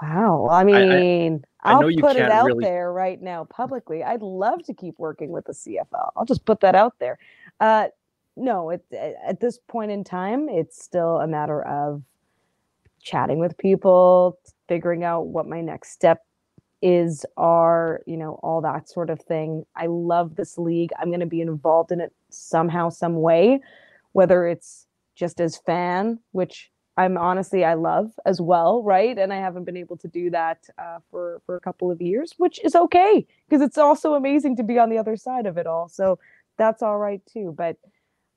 Wow. I mean, I will you put it out really- there right now publicly. I'd love to keep working with the CFL. I'll just put that out there. Uh, no, it, at this point in time, it's still a matter of chatting with people, figuring out what my next step is, are, you know, all that sort of thing. I love this league. I'm going to be involved in it somehow, some way, whether it's just as fan, which I'm honestly I love as well, right? And I haven't been able to do that uh, for for a couple of years, which is okay because it's also amazing to be on the other side of it all. So that's all right too. But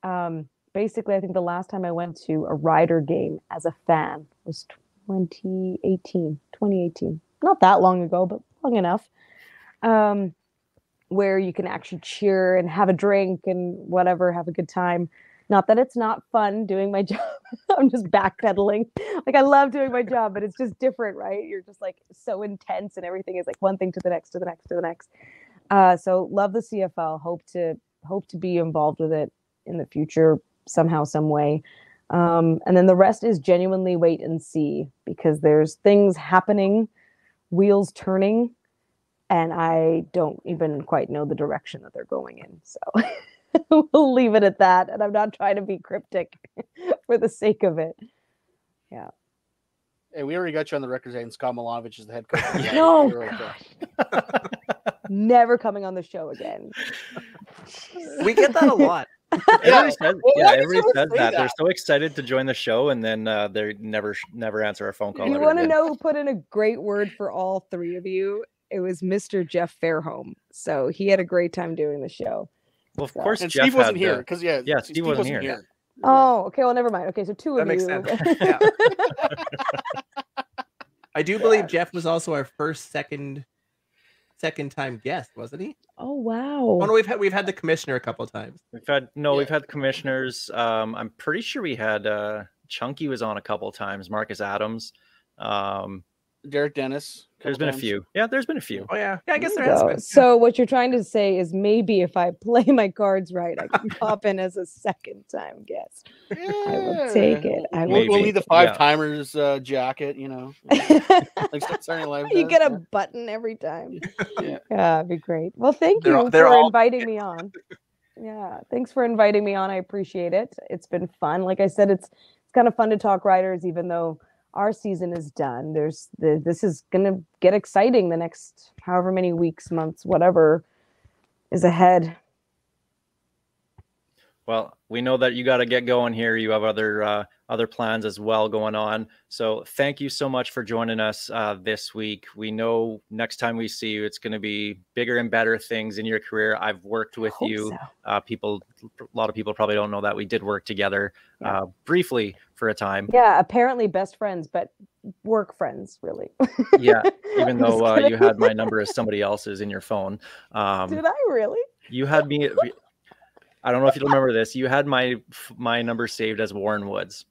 um, basically, I think the last time I went to a Rider game as a fan was 2018, 2018. Not that long ago, but long enough. Um, where you can actually cheer and have a drink and whatever, have a good time. Not that it's not fun doing my job. I'm just backpedaling. Like I love doing my job, but it's just different, right? You're just like so intense and everything is like one thing to the next to the next to the next. Uh, so love the CFL. Hope to hope to be involved with it in the future somehow, some way. Um, and then the rest is genuinely wait and see because there's things happening, wheels turning, and I don't even quite know the direction that they're going in. So we'll leave it at that. And I'm not trying to be cryptic for the sake of it. Yeah. Hey, we already got you on the record saying Scott Milanovich is the head coach. of the Yankees. No, right there. Never coming on the show again. We get that a lot. Everybody says, well, yeah, everybody says say that. They're so excited to join the show, and then uh, they never never answer our phone call. you want to know who put in a great word for all three of you? It was Mr. Jeff Fairholm. So he had a great time doing the show. Well, of So- course, And Jeff Steve wasn't here because yeah, yeah, Steve wasn't here. Oh, okay. Well, never mind. Okay, so two That of makes you. sense. I do believe Jeff was also our first second second time guest, wasn't he? oh Oh wow. no, we've had we've had the commissioner a couple times. We've had no, we've had commissioners. Um, I'm pretty sure we had uh, Chunky was on a couple times. Marcus Adams. Um, Derek Dennis. There's been a few. Yeah, there's been a few. Oh yeah, yeah. I guess There there has been. So what you're trying to say is maybe if I play my cards right, I can pop in as a second time guest. Yeah. I will take it. I We'll, will we'll need the Yeah. five timers uh, jacket, you know, like Saturday Night Live you get a yeah. button every time. Yeah. Yeah, it'd be great. Well, thank They're you all- for all- inviting me on. Yeah, thanks for inviting me on. I appreciate it. It's been fun. Like I said, it's it's kind of fun to talk writers, even though our season is done. There's the this is gonna get exciting the next however many weeks, months, whatever is ahead. Well, we know that you got to get going here. You have other uh, other plans as well going on. So thank you so much for joining us uh, this week. We know next time we see you, it's going to be bigger and better things in your career. I've worked with you. so. Uh, people, a lot of people probably don't know that we did work together Yeah. uh, briefly for a time. Yeah, apparently best friends, but work friends, really. Yeah, even though uh, you had my number as somebody else's in your phone. Um, Did I really? you had me. I don't know if you remember this. You had my my number saved as Warren Woods.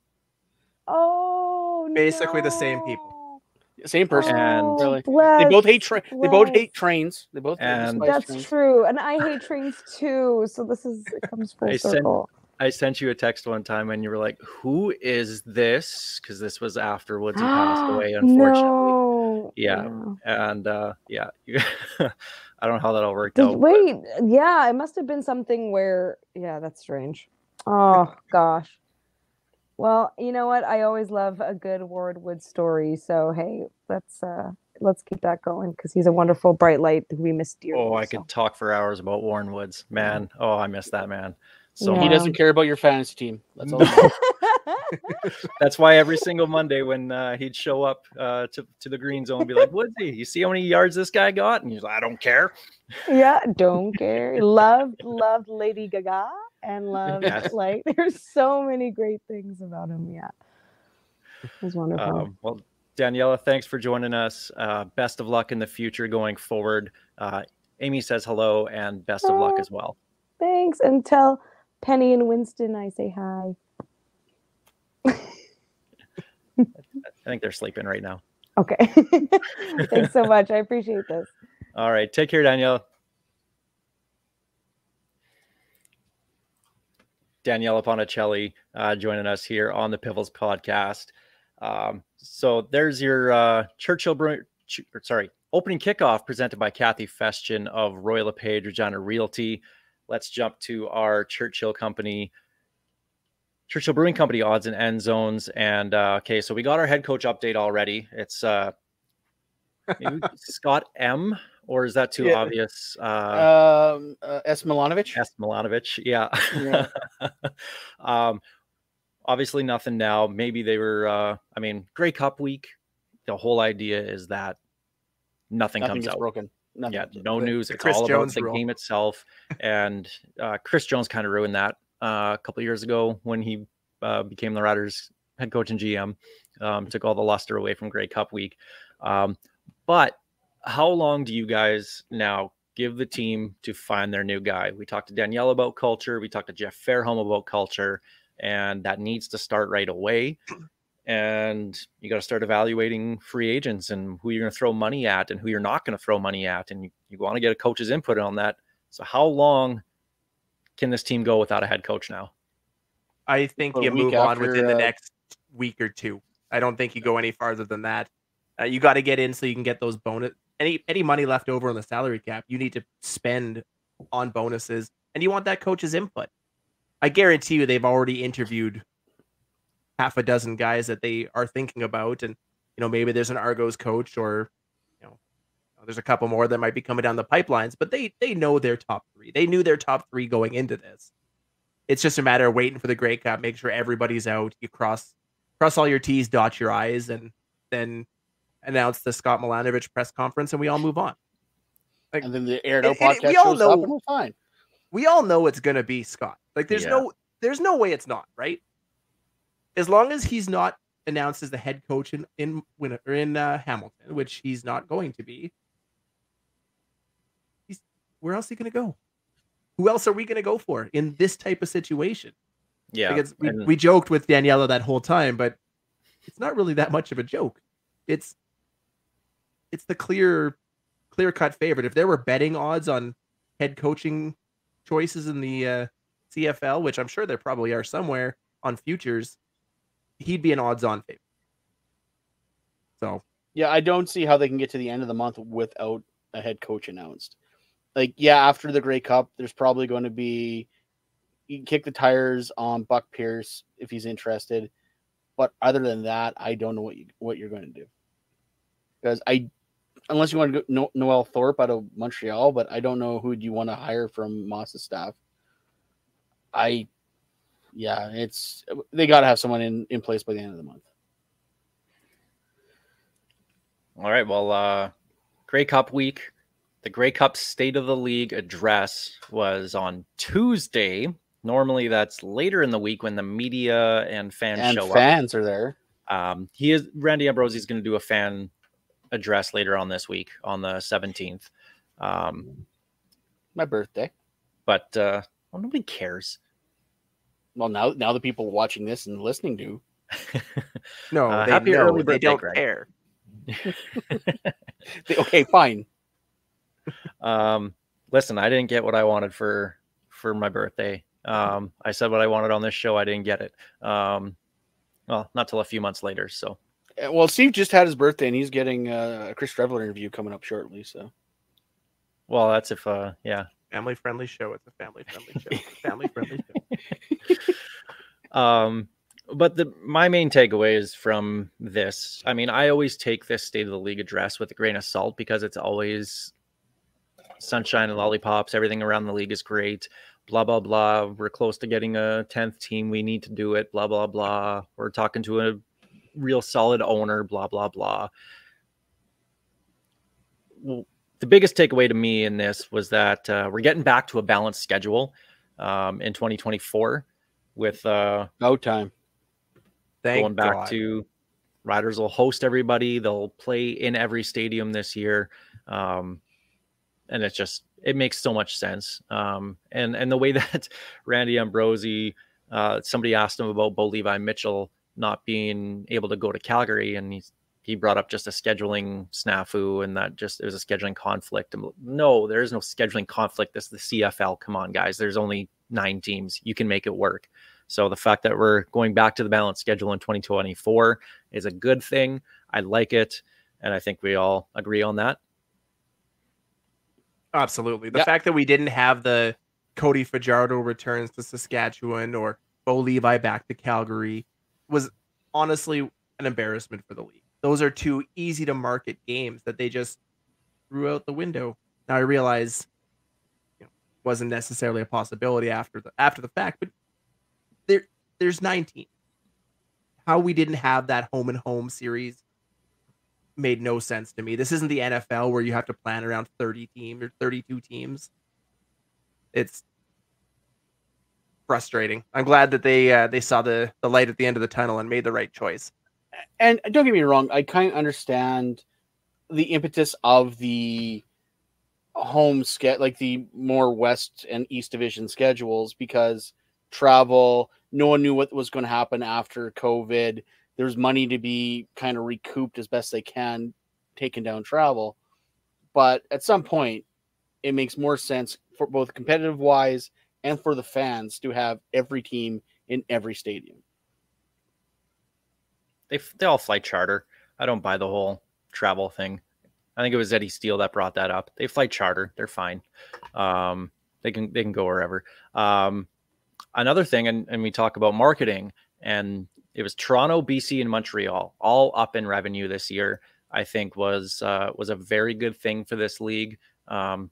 Oh, Basically the same people. Same person. And- Oh, really. They both hate train. They both hate trains. They both And- despise That's trains. true, and I hate trains too. So this is it comes full I sent- circle. I sent you a text one time and you were like, "Who is this?" Because this was after Woodsy passed away, unfortunately. No. Yeah. no. And uh, yeah, you, I don't know how that all worked Did, out. but- wait, yeah, it must have been something where, yeah, that's strange. Oh gosh. Well, you know what? I always love a good Ward Wood story. So hey, let's uh let's keep that going because he's a wonderful bright light who we miss dearly. Oh, I so. could talk for hours about Warren Woods, man. Oh, I miss that man. So Yeah. He doesn't care about your fantasy team. That's all. That's why every single Monday when uh, he'd show up uh, to, to the green zone, and be like, Woodsy, you see how many yards this guy got? And he's like, I don't care. yeah, don't care. Loved, loved Lady Gaga and loved Yes. like there's so many great things about him. Yeah. It was wonderful. Um, well, Daniella, thanks for joining us. Uh, best of luck in the future going forward. Uh, Amy says hello and best of luck Oh. as well. Thanks. And tell Penny and Winston I say hi. I think they're sleeping right now. Okay. Thanks so much. I appreciate this. All right. Take care, Danielle. Daniella Ponticelli uh, joining us here on the Piffles podcast. Um, so there's your uh, Churchill Ch- or sorry, opening kickoff presented by Kathy Festian of Royal LePage Regina Realty. Let's jump to our Churchill Company, Churchill Brewing Company odds and end zones. And uh, okay, so we got our head coach update already. It's uh, Scott M, or is that too Yeah. obvious? Uh, Um, uh, S. Milanovich. S. Milanovich. Yeah. Yeah. um, obviously nothing now. Maybe they were, uh, I mean, Grey Cup week. The whole idea is that nothing, Nothing comes out. broken. Nothing Yeah, no The- news. the It's Chris all Jones about the game itself. and uh, Chris Jones kind of ruined that uh, a couple years ago when he uh, became the Riders head coach and GM. Um, took all the luster away from Grey Cup week. Um, but how long do you guys now give the team to find their new guy? We talked to Danielle about culture. We talked to Jeff Fairholm about culture, and that needs to start right away. And you got to start evaluating free agents and who you're going to throw money at and who you're not going to throw money at. And you, you want to get a coach's input on that. So, how long can this team go without a head coach now? I think A you week move on after, within the uh, next week or two. I don't think you go any farther than that. Uh, you got to get in so you can get those bonus. Any any money left over on the salary cap, you need to spend on bonuses, and you want that coach's input. I guarantee you, they've already interviewed half a dozen guys that they are thinking about, and you know maybe there's an Argos coach, or you know there's a couple more that might be coming down the pipelines. But they they know their top three. They knew their top three going into this it's just a matter of waiting for the Grey Cup, make sure everybody's out. You cross cross all your T's, dot your I's, and then announce the Scott Milanovich press conference, and we all move on. And then the And- and podcast we all know- we're fine. We all know it's gonna be Scott. Like there's Yeah. no there's no way it's not, right? As long as he's not announced as the head coach in in in uh, Hamilton, which he's not going to be. He's where else is he gonna go? Who else are we gonna go for in this type of situation? Yeah. Because we, and- we joked with Daniella that whole time, but it's not really that much of a joke. It's it's the clear clear cut favorite. If there were betting odds on head coaching choices in the uh, CFL, which I'm sure there probably are somewhere on futures, he'd be an odds on favorite. So Yeah, I don't see how they can get to the end of the month without a head coach announced. Like, yeah, after the Grey Cup, there's probably going to be you kick the tires on Buck Pierce if he's interested. But other than that, I don't know what you what you're going to do. Because I unless you want to go no, Noel Thorpe out of Montreal, but I don't know who you want to hire from Maas's staff. I yeah, it's they got to have someone in in place by the end of the month. All right. Well, uh, Grey Cup week. The Grey Cup State of the League address was on Tuesday. Normally, that's later in the week when the media and fans and show fans are there. Um, he is Randy Ambrosie is going to do a fan address later on this week on the seventeenth. Um, My birthday. but uh, well, nobody cares. Well, now now the people watching this and listening do. no, Uh, they happy know, early they birthday, don't Greg. care. Okay, fine. Um, listen, I didn't get what I wanted for for my birthday. Um, I said what I wanted on this show. I didn't get it. Um, well, not till a few months later. So Well, Steve just had his birthday, and he's getting uh, a Chris Trevor interview coming up shortly. So Well, that's if uh yeah. Family friendly show. It's a family friendly show. family friendly show. Um but the my main takeaway is from this. I mean, I always take this state of the league address with a grain of salt because it's always sunshine and lollipops, everything around the league is great. Blah blah blah. We're close to getting a 10th team. We need to do it. Blah blah blah. We're talking to a real solid owner, blah blah blah. Well, the biggest takeaway to me in this was that uh, we're getting back to a balanced schedule um, in 2024 with uh, no time. Thank going back God. to riders will host everybody they'll play in every stadium this year um, and it's just it makes so much sense um, and and the way that randy ambrosie uh, somebody asked him about bo levi mitchell not being able to go to Calgary, and he's he brought up just a scheduling snafu and that just it was a scheduling conflict. I'm No, there is no scheduling conflict. This is the CFL. Come on, guys. There's only nine teams. You can make it work. So the fact that we're going back to the balanced schedule in 2024 is a good thing. I like it, and I think we all agree on that. Absolutely. The Yeah. fact that we didn't have the Cody Fajardo returns to Saskatchewan or Bo Levi back to Calgary was honestly an embarrassment for the league. Those are two easy to market games that they just threw out the window. Now I realize you know, wasn't necessarily a possibility after the after the fact, but there there's 19. How we didn't have that home and home series made no sense to me. This isn't the NFL where you have to plan around 30 teams or 32 teams. It's frustrating. I'm glad that they uh, they saw the the light at the end of the tunnel and made the right choice. and don't get me wrong, I kind of understand the impetus of the home ske- like the more west and east division schedules because travel, no one knew what was going to happen after COVID. There's money to be kind of recouped as best they can, taking down travel. But at some point, it makes more sense for both competitive wise and for the fans to have every team in every stadium. They they all fly charter. I don't buy the whole travel thing. I think it was Eddie Steele that brought that up. They fly charter. They're fine. Um, they can they can go wherever. Um, another thing, and, and we talk about marketing, and it was Toronto, BC, and Montreal, all up in revenue this year. I think was uh, was a very good thing for this league. Um,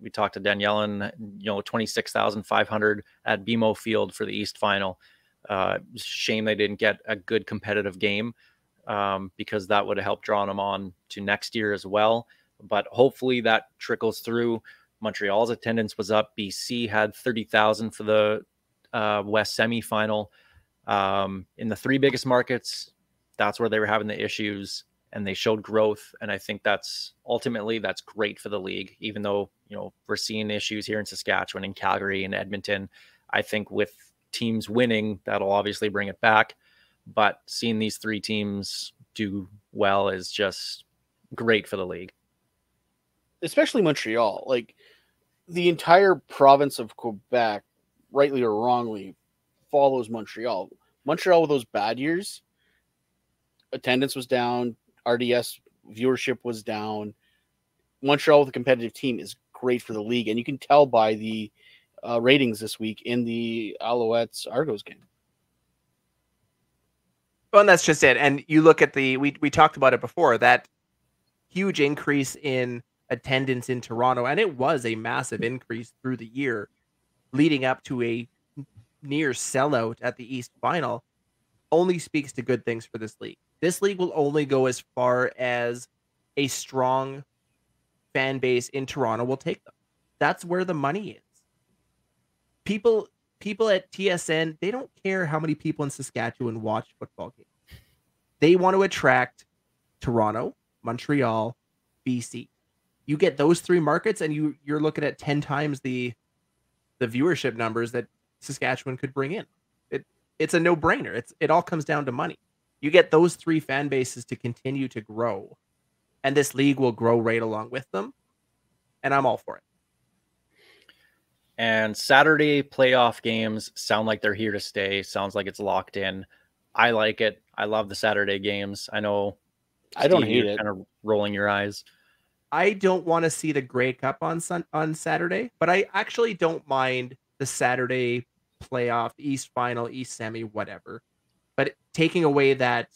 we talked to Danielle, and you know, twenty six thousand five hundred at BMO Field for the East Final. Uh, shame they didn't get a good competitive game um, because that would have helped draw them on to next year as well. But hopefully that trickles through. Montreal's attendance was up. BC had 30,000 for the uh, West semifinal. Um, in the three biggest markets, that's where they were having the issues and they showed growth. And I think that's ultimately that's great for the league, even though, you know, we're seeing issues here in Saskatchewan and Calgary and Edmonton. I think with teams winning, that'll obviously bring it back. But seeing these three teams do well is just great for the league. especially Montreal. Like the entire province of Quebec, rightly or wrongly, follows Montreal. Montreal with those bad years, attendance was down, RDS viewership was down. Montreal with a competitive team is great for the league, and you can tell by the uh, ratings this week in the Alouettes Argos game. Well, and that's just it. And you look at the we we talked about it before that huge increase in attendance in Toronto, and it was a massive increase through the year, leading up to a near sellout at the East Final. Only speaks to good things for this league. This league will only go as far as a strong fan base in Toronto will take them. That's where the money is. People people at TSN, they don't care how many people in Saskatchewan watch football games. They want to attract Toronto, Montreal, BC. You get those three markets and you you're looking at 10 times the the viewership numbers that Saskatchewan could bring in. It it's a no-brainer. It's it all comes down to money. You get those three fan bases to continue to grow and this league will grow right along with them. And I'm all for it. And Saturday playoff games sound like they're here to stay. Sounds like it's locked in. I like it. I love the Saturday games. I know I don't Steve, hate you're it. Kind of rolling your eyes. I don't want to see the Grey Cup on sun on Saturday, but I actually don't mind the Saturday playoff, East Final, East Semi, whatever. But taking away that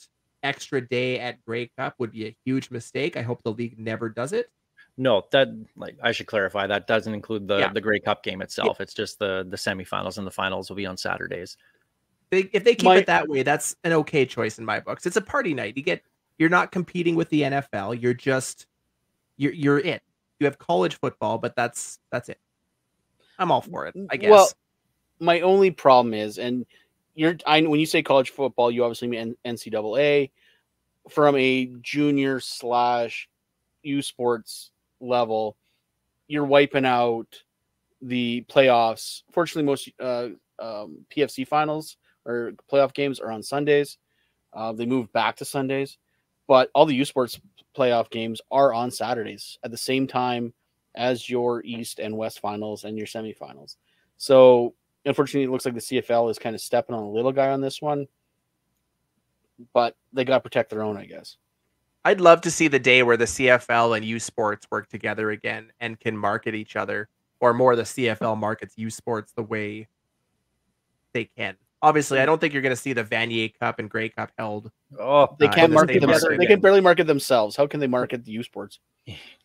extra day at Grey Cup would be a huge mistake. I hope the league never does it. No, that like I should clarify that doesn't include the Yeah. the Grey Cup game itself. It's just the the semifinals and the finals will be on Saturdays. They, if they keep My- it that way, that's an okay choice in my books. It's a party night. You get you're not competing with the NFL. You're just you're you're it. You have college football, but that's that's it. I'm all for it. I guess. Well, my only problem is, and you're I when you say college football, you obviously mean NCAA from a junior slash U sports level. You're wiping out the playoffs. Fortunately, most uh, um, PFC finals or playoff games are on Sundays, Uh, they moved back to Sundays, but all the U Sports playoff games are on Saturdays at the same time as your East and West finals and your semifinals. So unfortunately, it looks like the CFL is kind of stepping on a little guy on this one, but they got to protect their own, I guess. I'd love to see the day where the CFL and U Sports work together again and can market each other, or more the CFL markets U Sports the way they can. Obviously, I don't think you're going to see the Vanier Cup and Grey Cup held. Oh, They Uh, can't in the market same themselves. They can barely market themselves. How can they market the U Sports?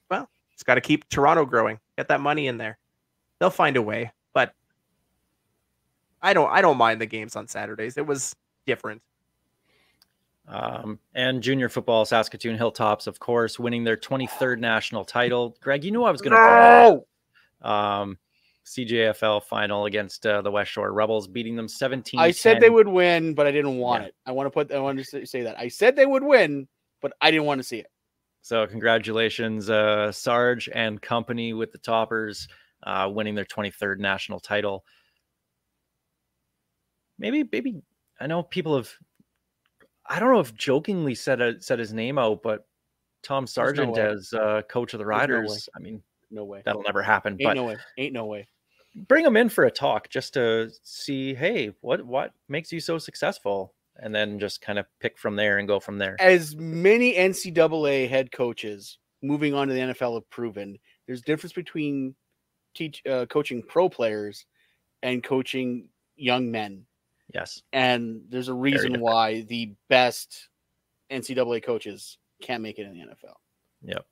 Well, it's got to keep Toronto growing. Get that money in there. They'll find a way. But I don't. I don't mind the games on Saturdays. It was different. Um, and junior football, Saskatoon Hilltops, of course, winning their 23rd national title. Greg, you knew I was going to. Um, CJFL final against uh, the West Shore Rebels, beating them 17. I said they would win, but I didn't want Yeah. it. I want to put. I want to say- say that. I said they would win, but I didn't want to see it. So congratulations, uh, Sarge and company with the Toppers, uh, winning their 23rd national title. Maybe, maybe I know people have. I don't know if jokingly said a, said his name out, but Tom Sargeant way. as uh, coach of the no. Riders. I mean, No way. that'll never happen. Ain't but no way. Ain't no way. bring him in for a talk just to see, hey, what what makes you so successful, and then just kind of pick from there and go from there. As many NCAA head coaches moving on to the NFL have proven, there's difference between teach uh, coaching pro players and coaching young men. Yes. And there's a reason why the best NCAA coaches can't make it in the NFL. Yep.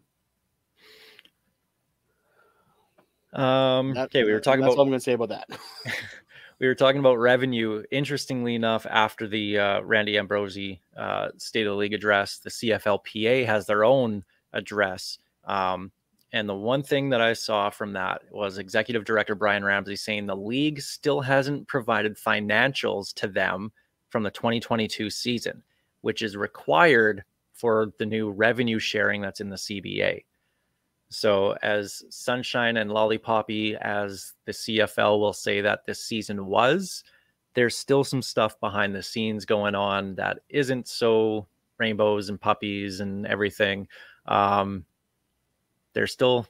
Um, That- okay, we were talking that's about what I'm going to say about that. we were talking about revenue. Interestingly enough, after the uh, Randy Ambrosie uh, State of the League address, the CFLPA has their own address. Um, and the one thing that I saw from that was Executive Director Brian Ramsay saying the league still hasn't provided financials to them from the 2022 season, which is required for the new revenue sharing that's in the CBA. So, as sunshine and lollipoppy as the CFL will say that this season was, there's still some stuff behind the scenes going on that isn't so rainbows and puppies and everything. Um, there's still,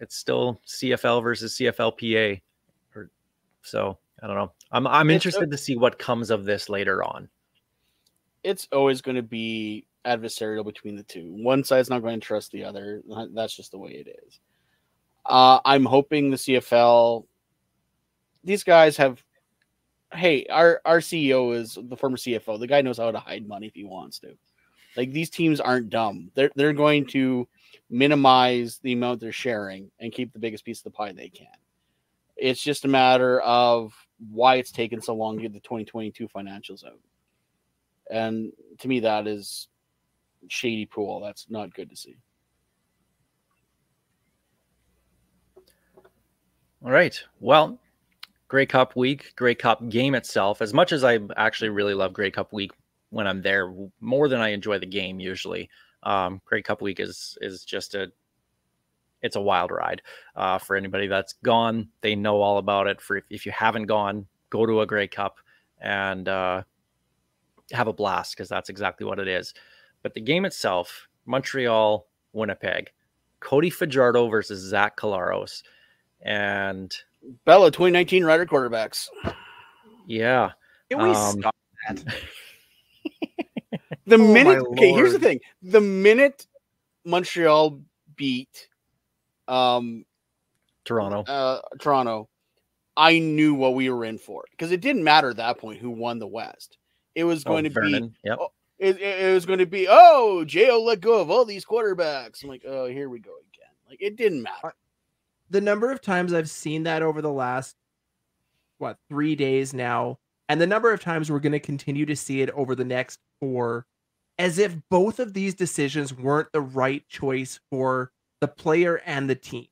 it's still CFL versus CFLPA. Or, so I don't know. I'm I'm It's- interested to see what comes of this later on. it's always going to be adversarial between the two. One side's not going to trust the other. That's just the way it is. Uh, I'm hoping the CFL. These guys have. Hey, our our CEO is the former CFO. The guy knows how to hide money if he wants to. Like these teams aren't dumb. They're they're going to minimize the amount they're sharing and keep the biggest piece of the pie they can. It's just a matter of why it's taken so long to get the 2022 financials out. And to me, that is shady pool. That's not good to see. All right. Well, Grey Cup week, Grey Cup game itself. As much as I actually really love Grey Cup week when I'm there, more than I enjoy the game usually. Um, Grey Cup week is is just a it's a wild ride. Uh, for anybody that's gone, they know all about it. For if, if you haven't gone, go to a Grey Cup and uh, have a blast because that's exactly what it is. But the game itself, Montreal, Winnipeg, Cody Fajardo versus Zach Collaros. And Bella, 2019 Rider quarterbacks. yeah, Can we Um, stop that? The Oh, minute, okay, here's the thing: the minute Montreal beat um, Toronto. uh, Toronto, I knew what we were in for because it didn't matter at that point who won the West. It was going oh, to Vernon. Yep. oh, be it, it, it was going to be oh Jo let go of all these quarterbacks. I'm like oh here we go again. Like it didn't matter. the number of times I've seen that over the last what three days now, and the number of times we're going to continue to see it over the next four, as if both of these decisions weren't the right choice for the player and the team.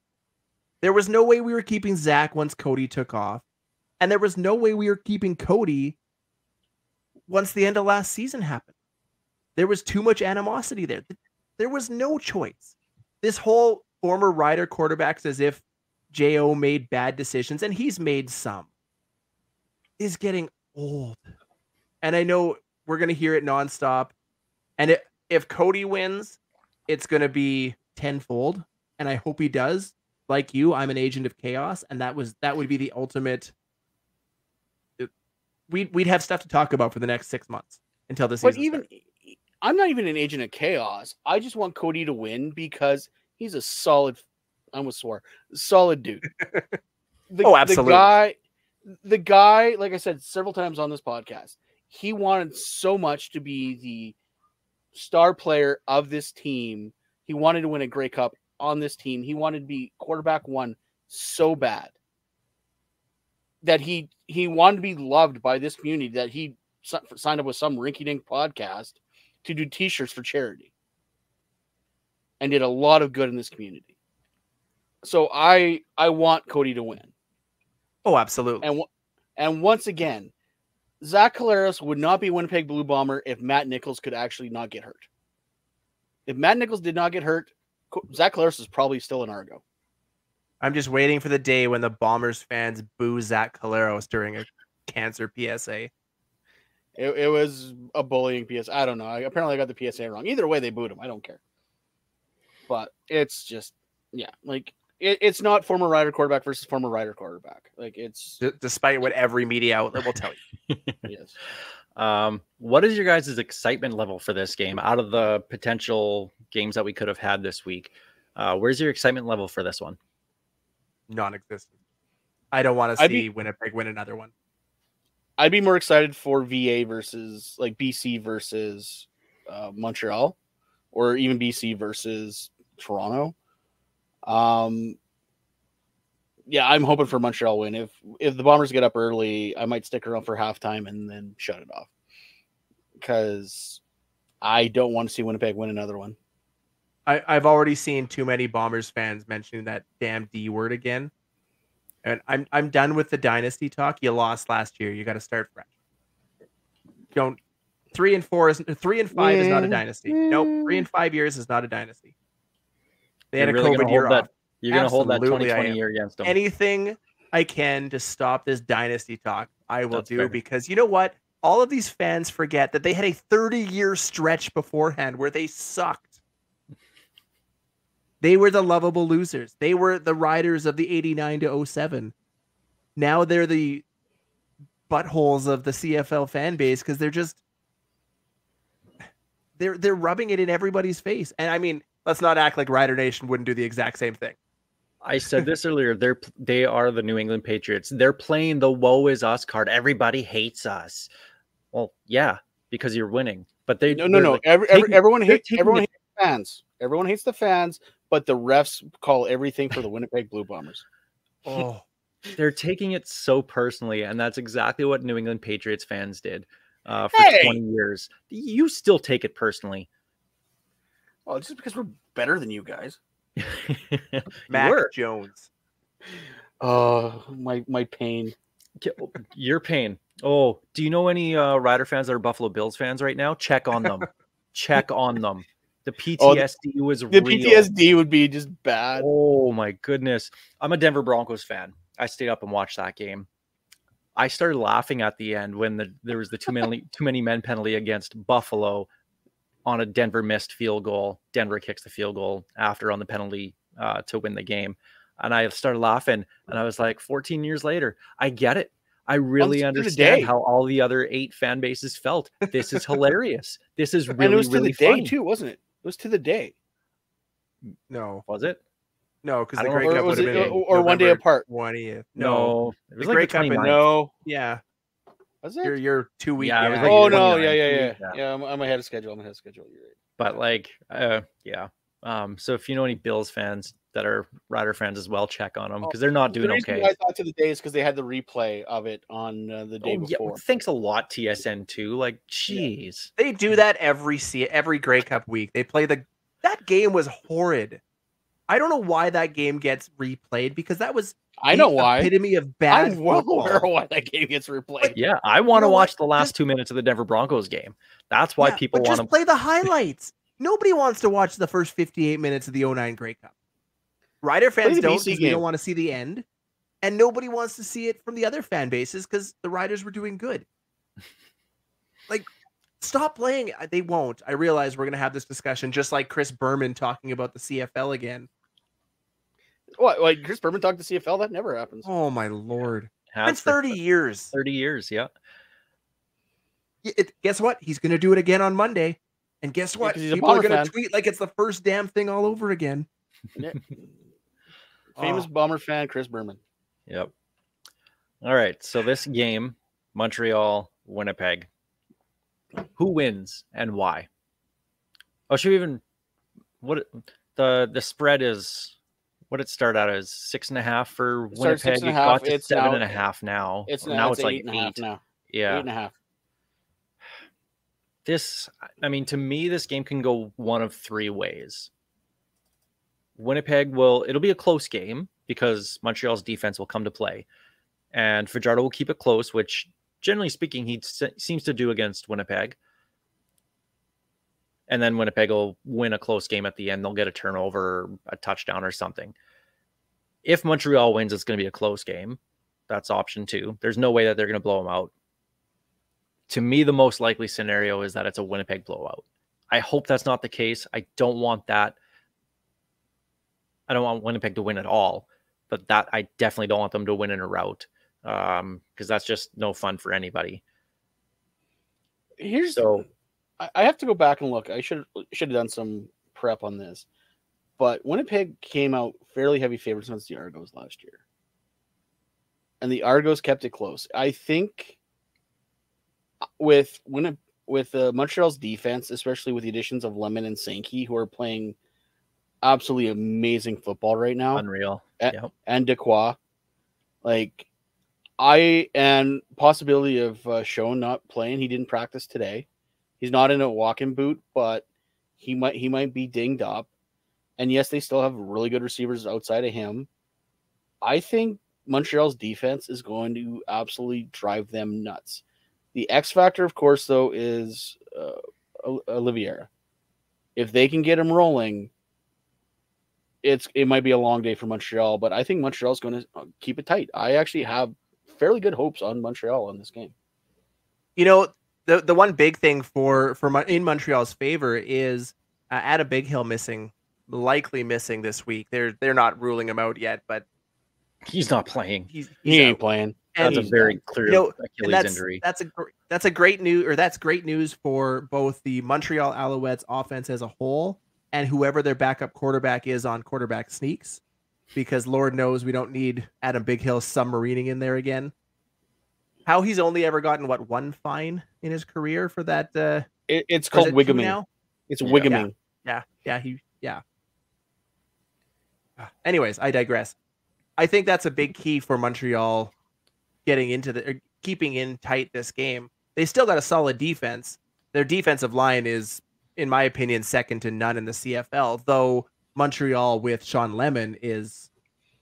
There was no way we were keeping Zach once Cody took off, and there was no way we were keeping Cody once the end of last season happened. There was too much animosity there. There was no choice. This whole former Rider quarterbacks as if Jo made bad decisions, and he's made some, is getting old. And I know We're gonna hear it nonstop. And it, if Cody wins, it's gonna be tenfold. And I hope he does. Like you, I'm an agent of chaos, and that was that would be the ultimate. Uh, we'd we'd have stuff to talk about for the next six months until this. But even I'm not even an agent of chaos. I just want Cody to win because he's a solid. I almost swore solid dude. The, Oh, absolutely. The guy, the guy, like I said several times on this podcast, he wanted so much to be the star player of this team. He wanted to win a Grey Cup on this team. He wanted to be quarterback one so bad that he he wanted to be loved by this community that he signed up with some rinky dink podcast to do t-shirts for charity and did a lot of good in this community. So I I want Cody to win. oh, absolutely. And and once again, Zach Collaros would not be Winnipeg Blue Bomber if Matt Nichols could actually not get hurt. If Matt Nichols did not get hurt, Zach Collaros is probably still in Argo. I'm just waiting for the day when the Bombers fans boo Zach Collaros during a cancer PSA. It, it was a bullying PSA. I don't know. I, apparently, I got the PSA wrong. Either way, they booed him. I don't care. But it's just, yeah, like it, it's not former Rider quarterback versus former Rider quarterback. Like it's D- despite what every media outlet will tell you. yes. Um, what is your guys' excitement level for this game out of the potential games that we could have had this week? Uh, where's your excitement level for this one? Non-existent. I don't want to see be- Winnipeg win another one. I'd be more excited for VA versus like BC versus uh, Montreal, or even BC versus Toronto. Um, yeah, I'm hoping for Montreal win. If if the Bombers get up early, I might stick around for halftime and then shut it off because I don't want to see Winnipeg win another one. I, I've already seen too many Bombers fans mentioning that damn D word again. And I'm I'm done with the dynasty talk. You lost last year. You got to start fresh. Don't three and four is three and five is not a Yeah. dynasty. Nope, three and five years is not a dynasty. They had You're a really COVID year that- off. You're going to hold that 2020 am. year against them. Anything I can to stop this dynasty talk, I will That's do fair. because you know what? All of these fans forget that they had a 30 year stretch beforehand where they sucked. They were the lovable losers. They were the riders of the 89 to 07. Now they're the buttholes of the CFL fan base because they're just they're they're rubbing it in everybody's face. And I mean, let's not act like Rider Nation wouldn't do the exact same thing. I said this earlier. They're they are the New England Patriots. They're playing the "woe is us" card. Everybody hates us. Well, yeah, because you're winning. But they No, no, no. like, Every, every, taking- everyone hates everyone hates the fans. Everyone hates the fans, but the refs call everything for the Winnipeg Blue Bombers. Oh, they're taking it so personally, and that's exactly what New England Patriots fans did uh, for Hey! 20 years. You still take it personally. Oh, just because we're better than you guys. You Mac were. Jones. Oh, my my pain. Your pain. Oh, do you know any uh, Rider fans that are Buffalo Bills fans right now? Check on them. Check on them. The Oh, PTSD was The real. PTSD would be just bad. Oh my goodness. I'm a Denver Broncos fan. I stayed up and watched that game. I started laughing at the end when the, there was the too many too many men penalty against Buffalo on a Denver missed field goal. Denver kicks the field goal after on the penalty uh, to win the game. And I started laughing and I was like 14 years later, I get it. I really to understand how all the other eight fan bases felt. This is hilarious. This is really and it was to really the day funny. too, wasn't it? It was to the day, No, Was it? no, because the don't Grey Cup was would it, have been or one day apart? 20th. No, No, it was The like Grey Cup No, yeah, was you're it? you're two weeks. Yeah, yeah, like oh no, yeah, yeah, yeah, yeah. yeah. I'm, I'm ahead of schedule. I'm ahead of schedule. You're right. but like uh yeah um so if you know any bills fans that are rider fans as well check on them Oh, because they're not doing reason okay I thought to the day is because they had the replay of it on uh, the day Oh, yeah, before. thanks a lot tsn too like jeez They do that every se- every Grey Cup week. They play the that game was horrid. I don't know why that game gets replayed because that was I know why. epitome of bad. I'm well football. aware why that game gets replayed. yeah i want to know what? watch the last two minutes of the denver broncos game that's why Yeah, people want to play the highlights. Nobody wants to watch the first 58 minutes of the 09 Grey Cup. Rider fans don't because we don't want to see the end, and nobody wants to see it from the other fan bases because the Riders were doing good. Like, stop playing. They won't. I realize we're gonna have this discussion, just like Chris Berman talking about the CFL again. What? Like Chris Berman talked to CFL? That never happens. Oh my lord! It's been Has thirty years. 30 years. Yeah. Y- it- guess what? He's gonna do it again on Monday. And guess what? he's a People are gonna tweet like it's the first damn thing all over again. Yeah. Famous ah. Oh. bomber fan Chris Berman. Yep. All right. So this game, Montreal, Winnipeg. Who wins and why? Oh, should we even what the the spread is what it start out as six and a half for Winnipeg. It got to it's seven now- and a half now. It's now, now, it's, like eight and a half eight. now. Yeah. Eight and a half. this i mean to me this game can go one of three ways winnipeg will it'll be a close game because montreal's defense will come to play and fajardo will keep it close which generally speaking he se- seems to do against winnipeg and then winnipeg will win a close game at the end they'll get a turnover a touchdown or something if montreal wins it's going to be a close game that's option two there's no way that they're going to blow them out to me, the most likely scenario is that it's a Winnipeg blowout. I hope that's not the case. I don't want that. I don't want Winnipeg to win at all, but that I definitely don't want them to win in a rout um, because that's just no fun for anybody. Here's So I, have to go back and look. I should should have done some prep on this. But Winnipeg came out fairly heavy favorites against the Argos last year. And the Argos kept it close. I think with when with uh, Montreal's defense, especially with the additions of Lemon and Sankey, who are playing absolutely amazing football right now, unreal. Eh, Yep. and Dequoy. Like, I and possibility of uh, Schoen not playing. He didn't practice today. He's not in a walking boot, but he might he might be dinged up. And yes, they still have really good receivers outside of him. I think Montreal's defense is going to absolutely drive them nuts. The X factor, of course, though, is uh. If they can get him rolling, it's it might be a long day for Montreal, but I think Montreal's going to keep it tight. I actually have fairly good hopes on Montreal in this game. You know, the the one big thing for for Mon- in Montreal's favor is uh, Adam Bighill missing, likely missing this week. They're they're not ruling him out yet, but He's not playing. he's, He ain't out. playing. And That's a very clear You know, Achilles that's injury. that's a that's a great news or that's great news for both the Montreal Alouettes offense as a whole and whoever their backup quarterback is on quarterback sneaks, because Lord knows we don't need Adam Bighill submarining in there again. How he's only ever gotten what one fine in his career for that? Uh, It, it's called it two wigguming. now? It's Yeah. wigguming. Yeah, yeah, he, yeah. Ah, Anyways, I digress. I think that's a big key for Montreal getting into the er, keeping in tight this game. They still got a solid defense. Their defensive line is, in my opinion, second to none in the CFL. Though Montreal with Shawn Lemon is,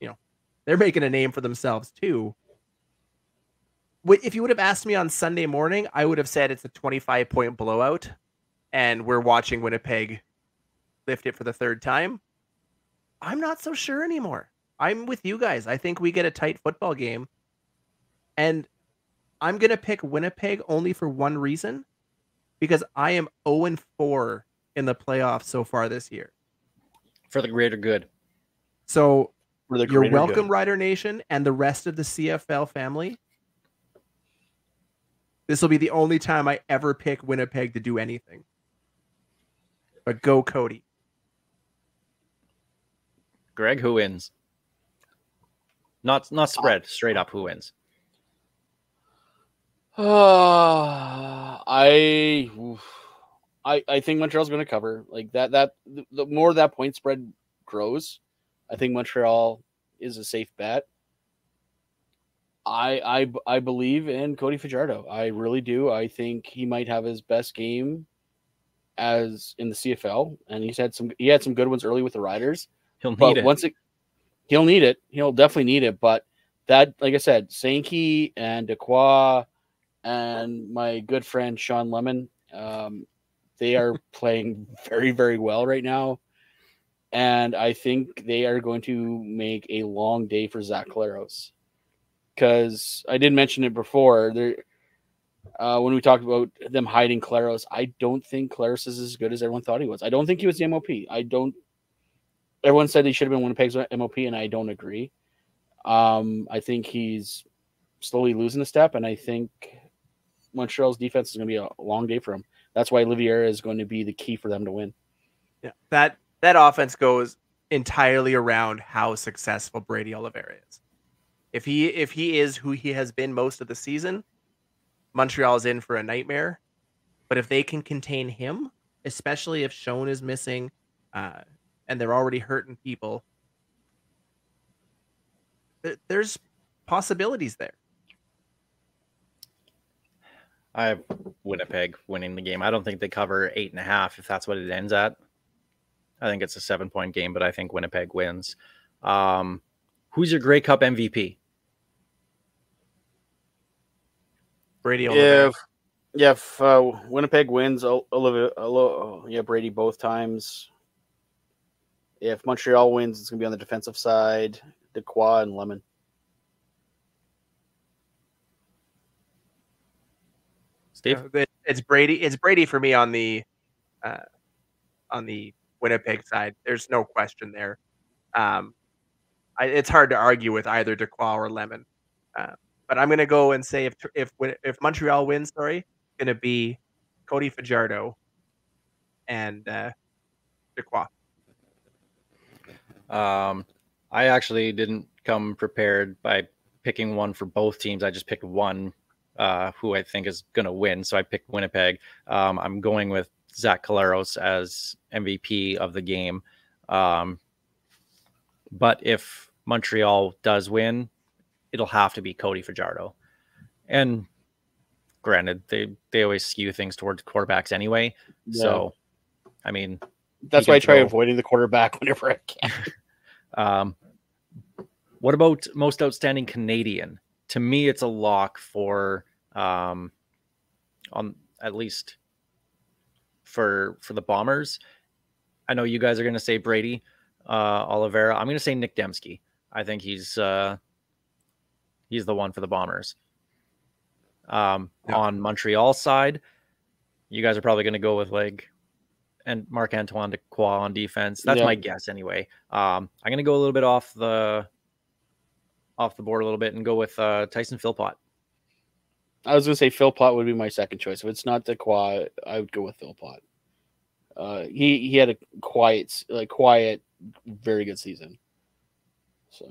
you know, they're making a name for themselves too. Wh- If you would have asked me on Sunday morning, I would have said it's a 25 point blowout, and we're watching Winnipeg lift it for the third time. I'm not so sure anymore. I'm with you guys. I think we get a tight football game. And I'm going to pick Winnipeg only for one reason because I am 0 and 4 in the playoffs so far this year. for the greater good. So For the you're welcome, good. Rider Nation and the rest of the CFL family. This will be the only time I ever pick Winnipeg to do anything. But go, Cody. Greg, who wins? Not not spread, straight up. Who wins? Uh, I, oof. I, I think Montreal's going to cover like that. That the, the more that point spread grows, I think Montreal is a safe bet. I, I, I believe in Cody Fajardo. I really do. I think he might have his best game as in the CFL, and he's had some. He had some good ones early with the Riders. He'll need But it. once it, he'll need it. He'll definitely need it. But that, like I said, Sankey and Dequoy and my good friend Shawn Lemon, um, they are playing very, very well right now. And I think they are going to make a long day for Zach Collaros. Because I did mention it before. There, Uh, when we talked about them hiding Collaros, I don't think Collaros is as good as everyone thought he was. I don't think he was the MOP. I don't. Everyone said he should have been Winnipeg's MOP, and I don't agree. Um, I think he's slowly losing a step, and I think Montreal's defense is going to be a long day for him. That's why Oliveira is going to be the key for them to win. Yeah, that that offense goes entirely around how successful Brady Oliveira is. If he if he is who he has been most of the season, Montreal is in for a nightmare. But if they can contain him, especially if Schoen is missing, uh, and they're already hurting people, there's possibilities there. I have Winnipeg winning the game. I don't think they cover eight and a half if that's what it ends at. I think it's a seven point game, but I think Winnipeg wins. Um, who's your Grey Cup MVP? Brady Oliveira. If yeah, if uh, Winnipeg wins, O- Oliveira, yeah, Brady both times. If Montreal wins, it's gonna be on the defensive side. Dequoy and Lemon. Steve? It's Brady. It's Brady for me on the uh, on the Winnipeg side. There's no question there. Um, I, it's hard to argue with either Dequoy or Lemon. Uh, but I'm going to go and say if if if Montreal wins, sorry, going to be Cody Fajardo and uh. Um, I actually didn't come prepared by picking one for both teams. I just picked one uh, who I think is going to win. So I picked Winnipeg. Um, I'm going with Zach Collaros as MVP of the game. Um, but if Montreal does win, it'll have to be Cody Fajardo. And granted, they they always skew things towards quarterbacks anyway. So, I mean, That's why I try throw. avoiding the quarterback whenever I can. Um, what about most outstanding Canadian? To me, it's a lock for um, on at least for for the Bombers. I know you guys are going to say Brady uh, Oliveira. I'm going to say Nick Dembski. I think he's uh, he's the one for the Bombers. Um, Yeah. On Montreal side, you guys are probably going to go with like and Marc Antoine Dequoy on defense. That's Yeah. my guess anyway. Um, I'm gonna go a little bit off the off the board a little bit and go with uh, Tyson Philpot. I was gonna say Philpot would be my second choice. If it's not Dequoy, I would go with Philpot. Uh, he he had a quiet, like quiet, very good season. So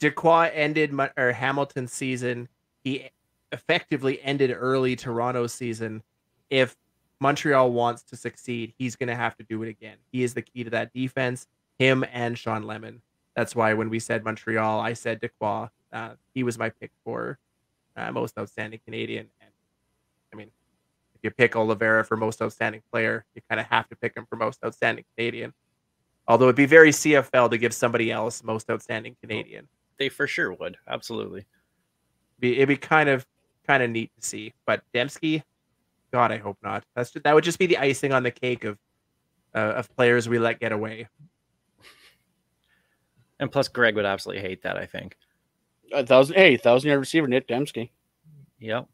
Dequoy ended Mon- or Hamilton's season. He effectively ended early Toronto's season. If Montreal wants to succeed, he's going to have to do it again. He is the key to that defense. Him and Shawn Lemon. That's why when we said Montreal, I said Dequoy. Uh, he was my pick for uh, most outstanding Canadian. And I mean, if you pick Oliveira for most outstanding player, you kind of have to pick him for most outstanding Canadian. Although it'd be very CFL to give somebody else most outstanding Canadian They for sure would. Absolutely. be it'd be kind of kind of neat to see. But Dembski, God, I hope not. That's just, that would just be the icing on the cake of uh, of players we let get away. And plus, Greg would absolutely hate that. I think. a thousand, hey, thousand yard receiver Nick Dembski, Yep.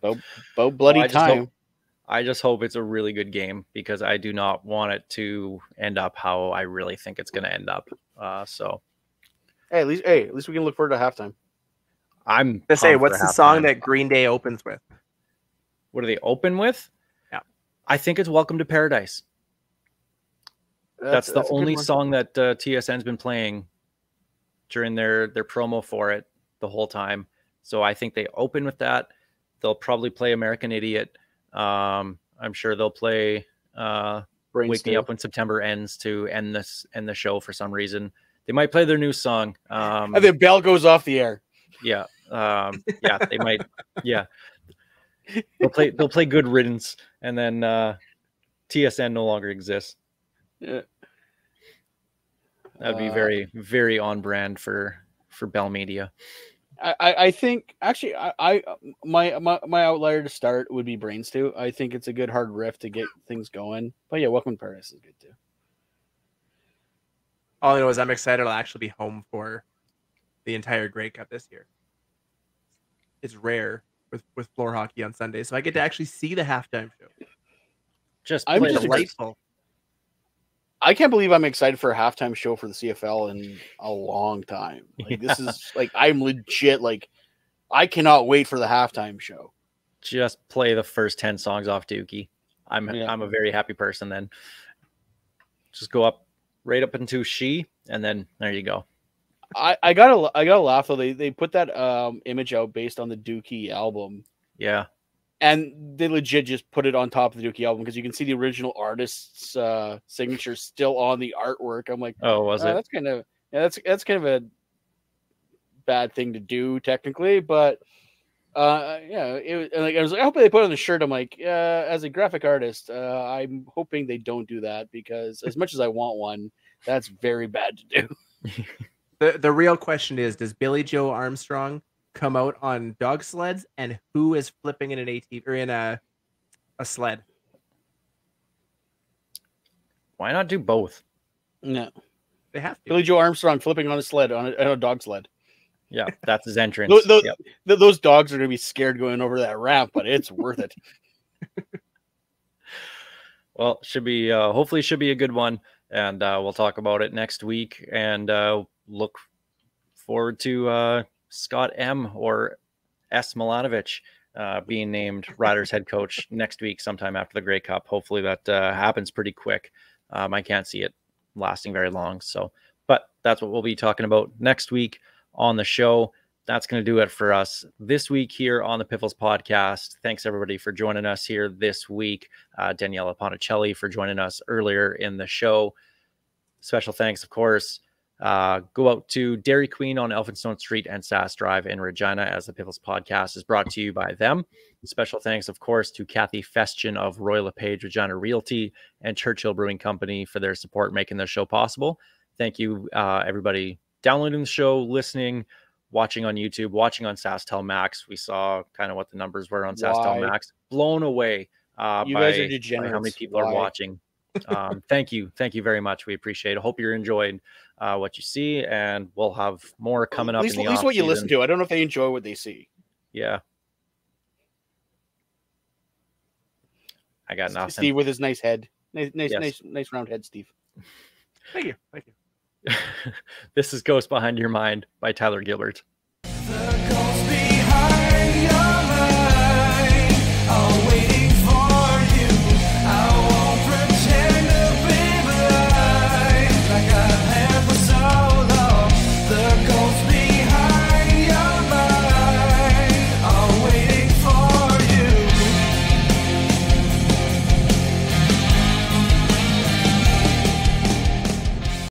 Bo, Bo bloody I time. hope- I just hope it's a really good game because I do not want it to end up how I really think it's going to end up. Uh, so Hey, at least hey, at least we can look forward to halftime. I'm To say, what's for the song that Green Day opens with? What do they open with? Yeah. I think it's "Welcome to Paradise." That's, the a good only song that uh, TSN's been playing during their their promo for it the whole time. So I think they open with that. They'll probably play American Idiot. Um, I'm sure they'll play uh, Brain Wake Me. Up When September Ends to end this end the show for some reason. They might play their new song. Um, and then bell goes off the air. yeah, um, yeah, they might. Yeah, they'll play. They'll play Good Riddance, and then uh, TSN no longer exists. Yeah. That'd be Uh, very, very on brand for for Bell Media. I, I I think actually I, I my, my my outlier to start would be Brains Stew. I think it's a good hard riff to get things going. But yeah, Welcome to Paradise is good too. All I know is I'm excited. I'll actually be home for the entire Grey Cup this year. It's rare with with floor hockey on Sunday. So I get to actually see the halftime show. Just I'm just the afraid- Delightful. I can't believe I'm excited for a halftime show for the CFL in a long time. Like this is like I'm legit like I cannot wait for the halftime show. just play the first 10 songs off Dookie. I'm Yeah. I'm a very happy person then. Just go up right up into she and then there you go. I, I gotta I gotta laugh though. They they put that um image out based on the Dookie album, Yeah. And they legit just put it on top of the Dookie album because you can see the original artist's uh, signature still on the artwork. I'm like, Oh, was uh, it? that's kind of yeah, that's that's kind of a bad thing to do technically, but uh, yeah, it was and, like I was like, I hope they put it on the shirt. I'm like, uh, as a graphic artist, uh, I'm hoping they don't do that because as much as I want one, that's very bad to do. The the real question is: Does Billie Joe Armstrong come out on dog sleds, and who is flipping in an ATV or in a a sled? Why not do both? No, They have to. Billie Joe Armstrong flipping on a sled on a, on a dog sled. Yeah, that's his entrance. Those, those, Yep. th- those dogs are gonna be scared going over that ramp, but it's worth it. Well, should be uh, hopefully should be a good one, and uh, we'll talk about it next week. And uh, look forward to uh, Scott M or S Milanovich uh, being named Riders head coach next week, sometime after the Grey Cup. Hopefully that uh, happens pretty quick. Um, I can't see it lasting very long. So, but that's what we'll be talking about next week on the show. That's going to do it for us this week here on the Piffles podcast. Thanks everybody for joining us here this week uh, Daniella Ponticelli for joining us earlier in the show. Special thanks, of course. Uh, go out to Dairy Queen on Elphinstone Street and Sask Drive in Regina as the Piffles podcast is brought to you by them. Special thanks, of course, to Kathy Festian of Royal LePage Regina Realty and Churchill Brewing Company for their support making this show possible. Thank you, uh, everybody downloading the show, listening, watching on YouTube, watching on SaskTel Max. We saw kind of what the numbers were on SaskTel Why? Max. Blown away uh, You by, guys are by how many people are watching. Um, thank you, thank you very much. We appreciate it. Hope you enjoyed uh, what you see, and we'll have more coming at up. least, in the at least what you listen to. I don't know if they enjoy what they see. Yeah, I got nothing. Steve with his nice head, nice, nice, Yes. nice, nice round head. Steve. Thank you. Thank you. this is Ghost Behind Your Mind by Tyler Gilbert.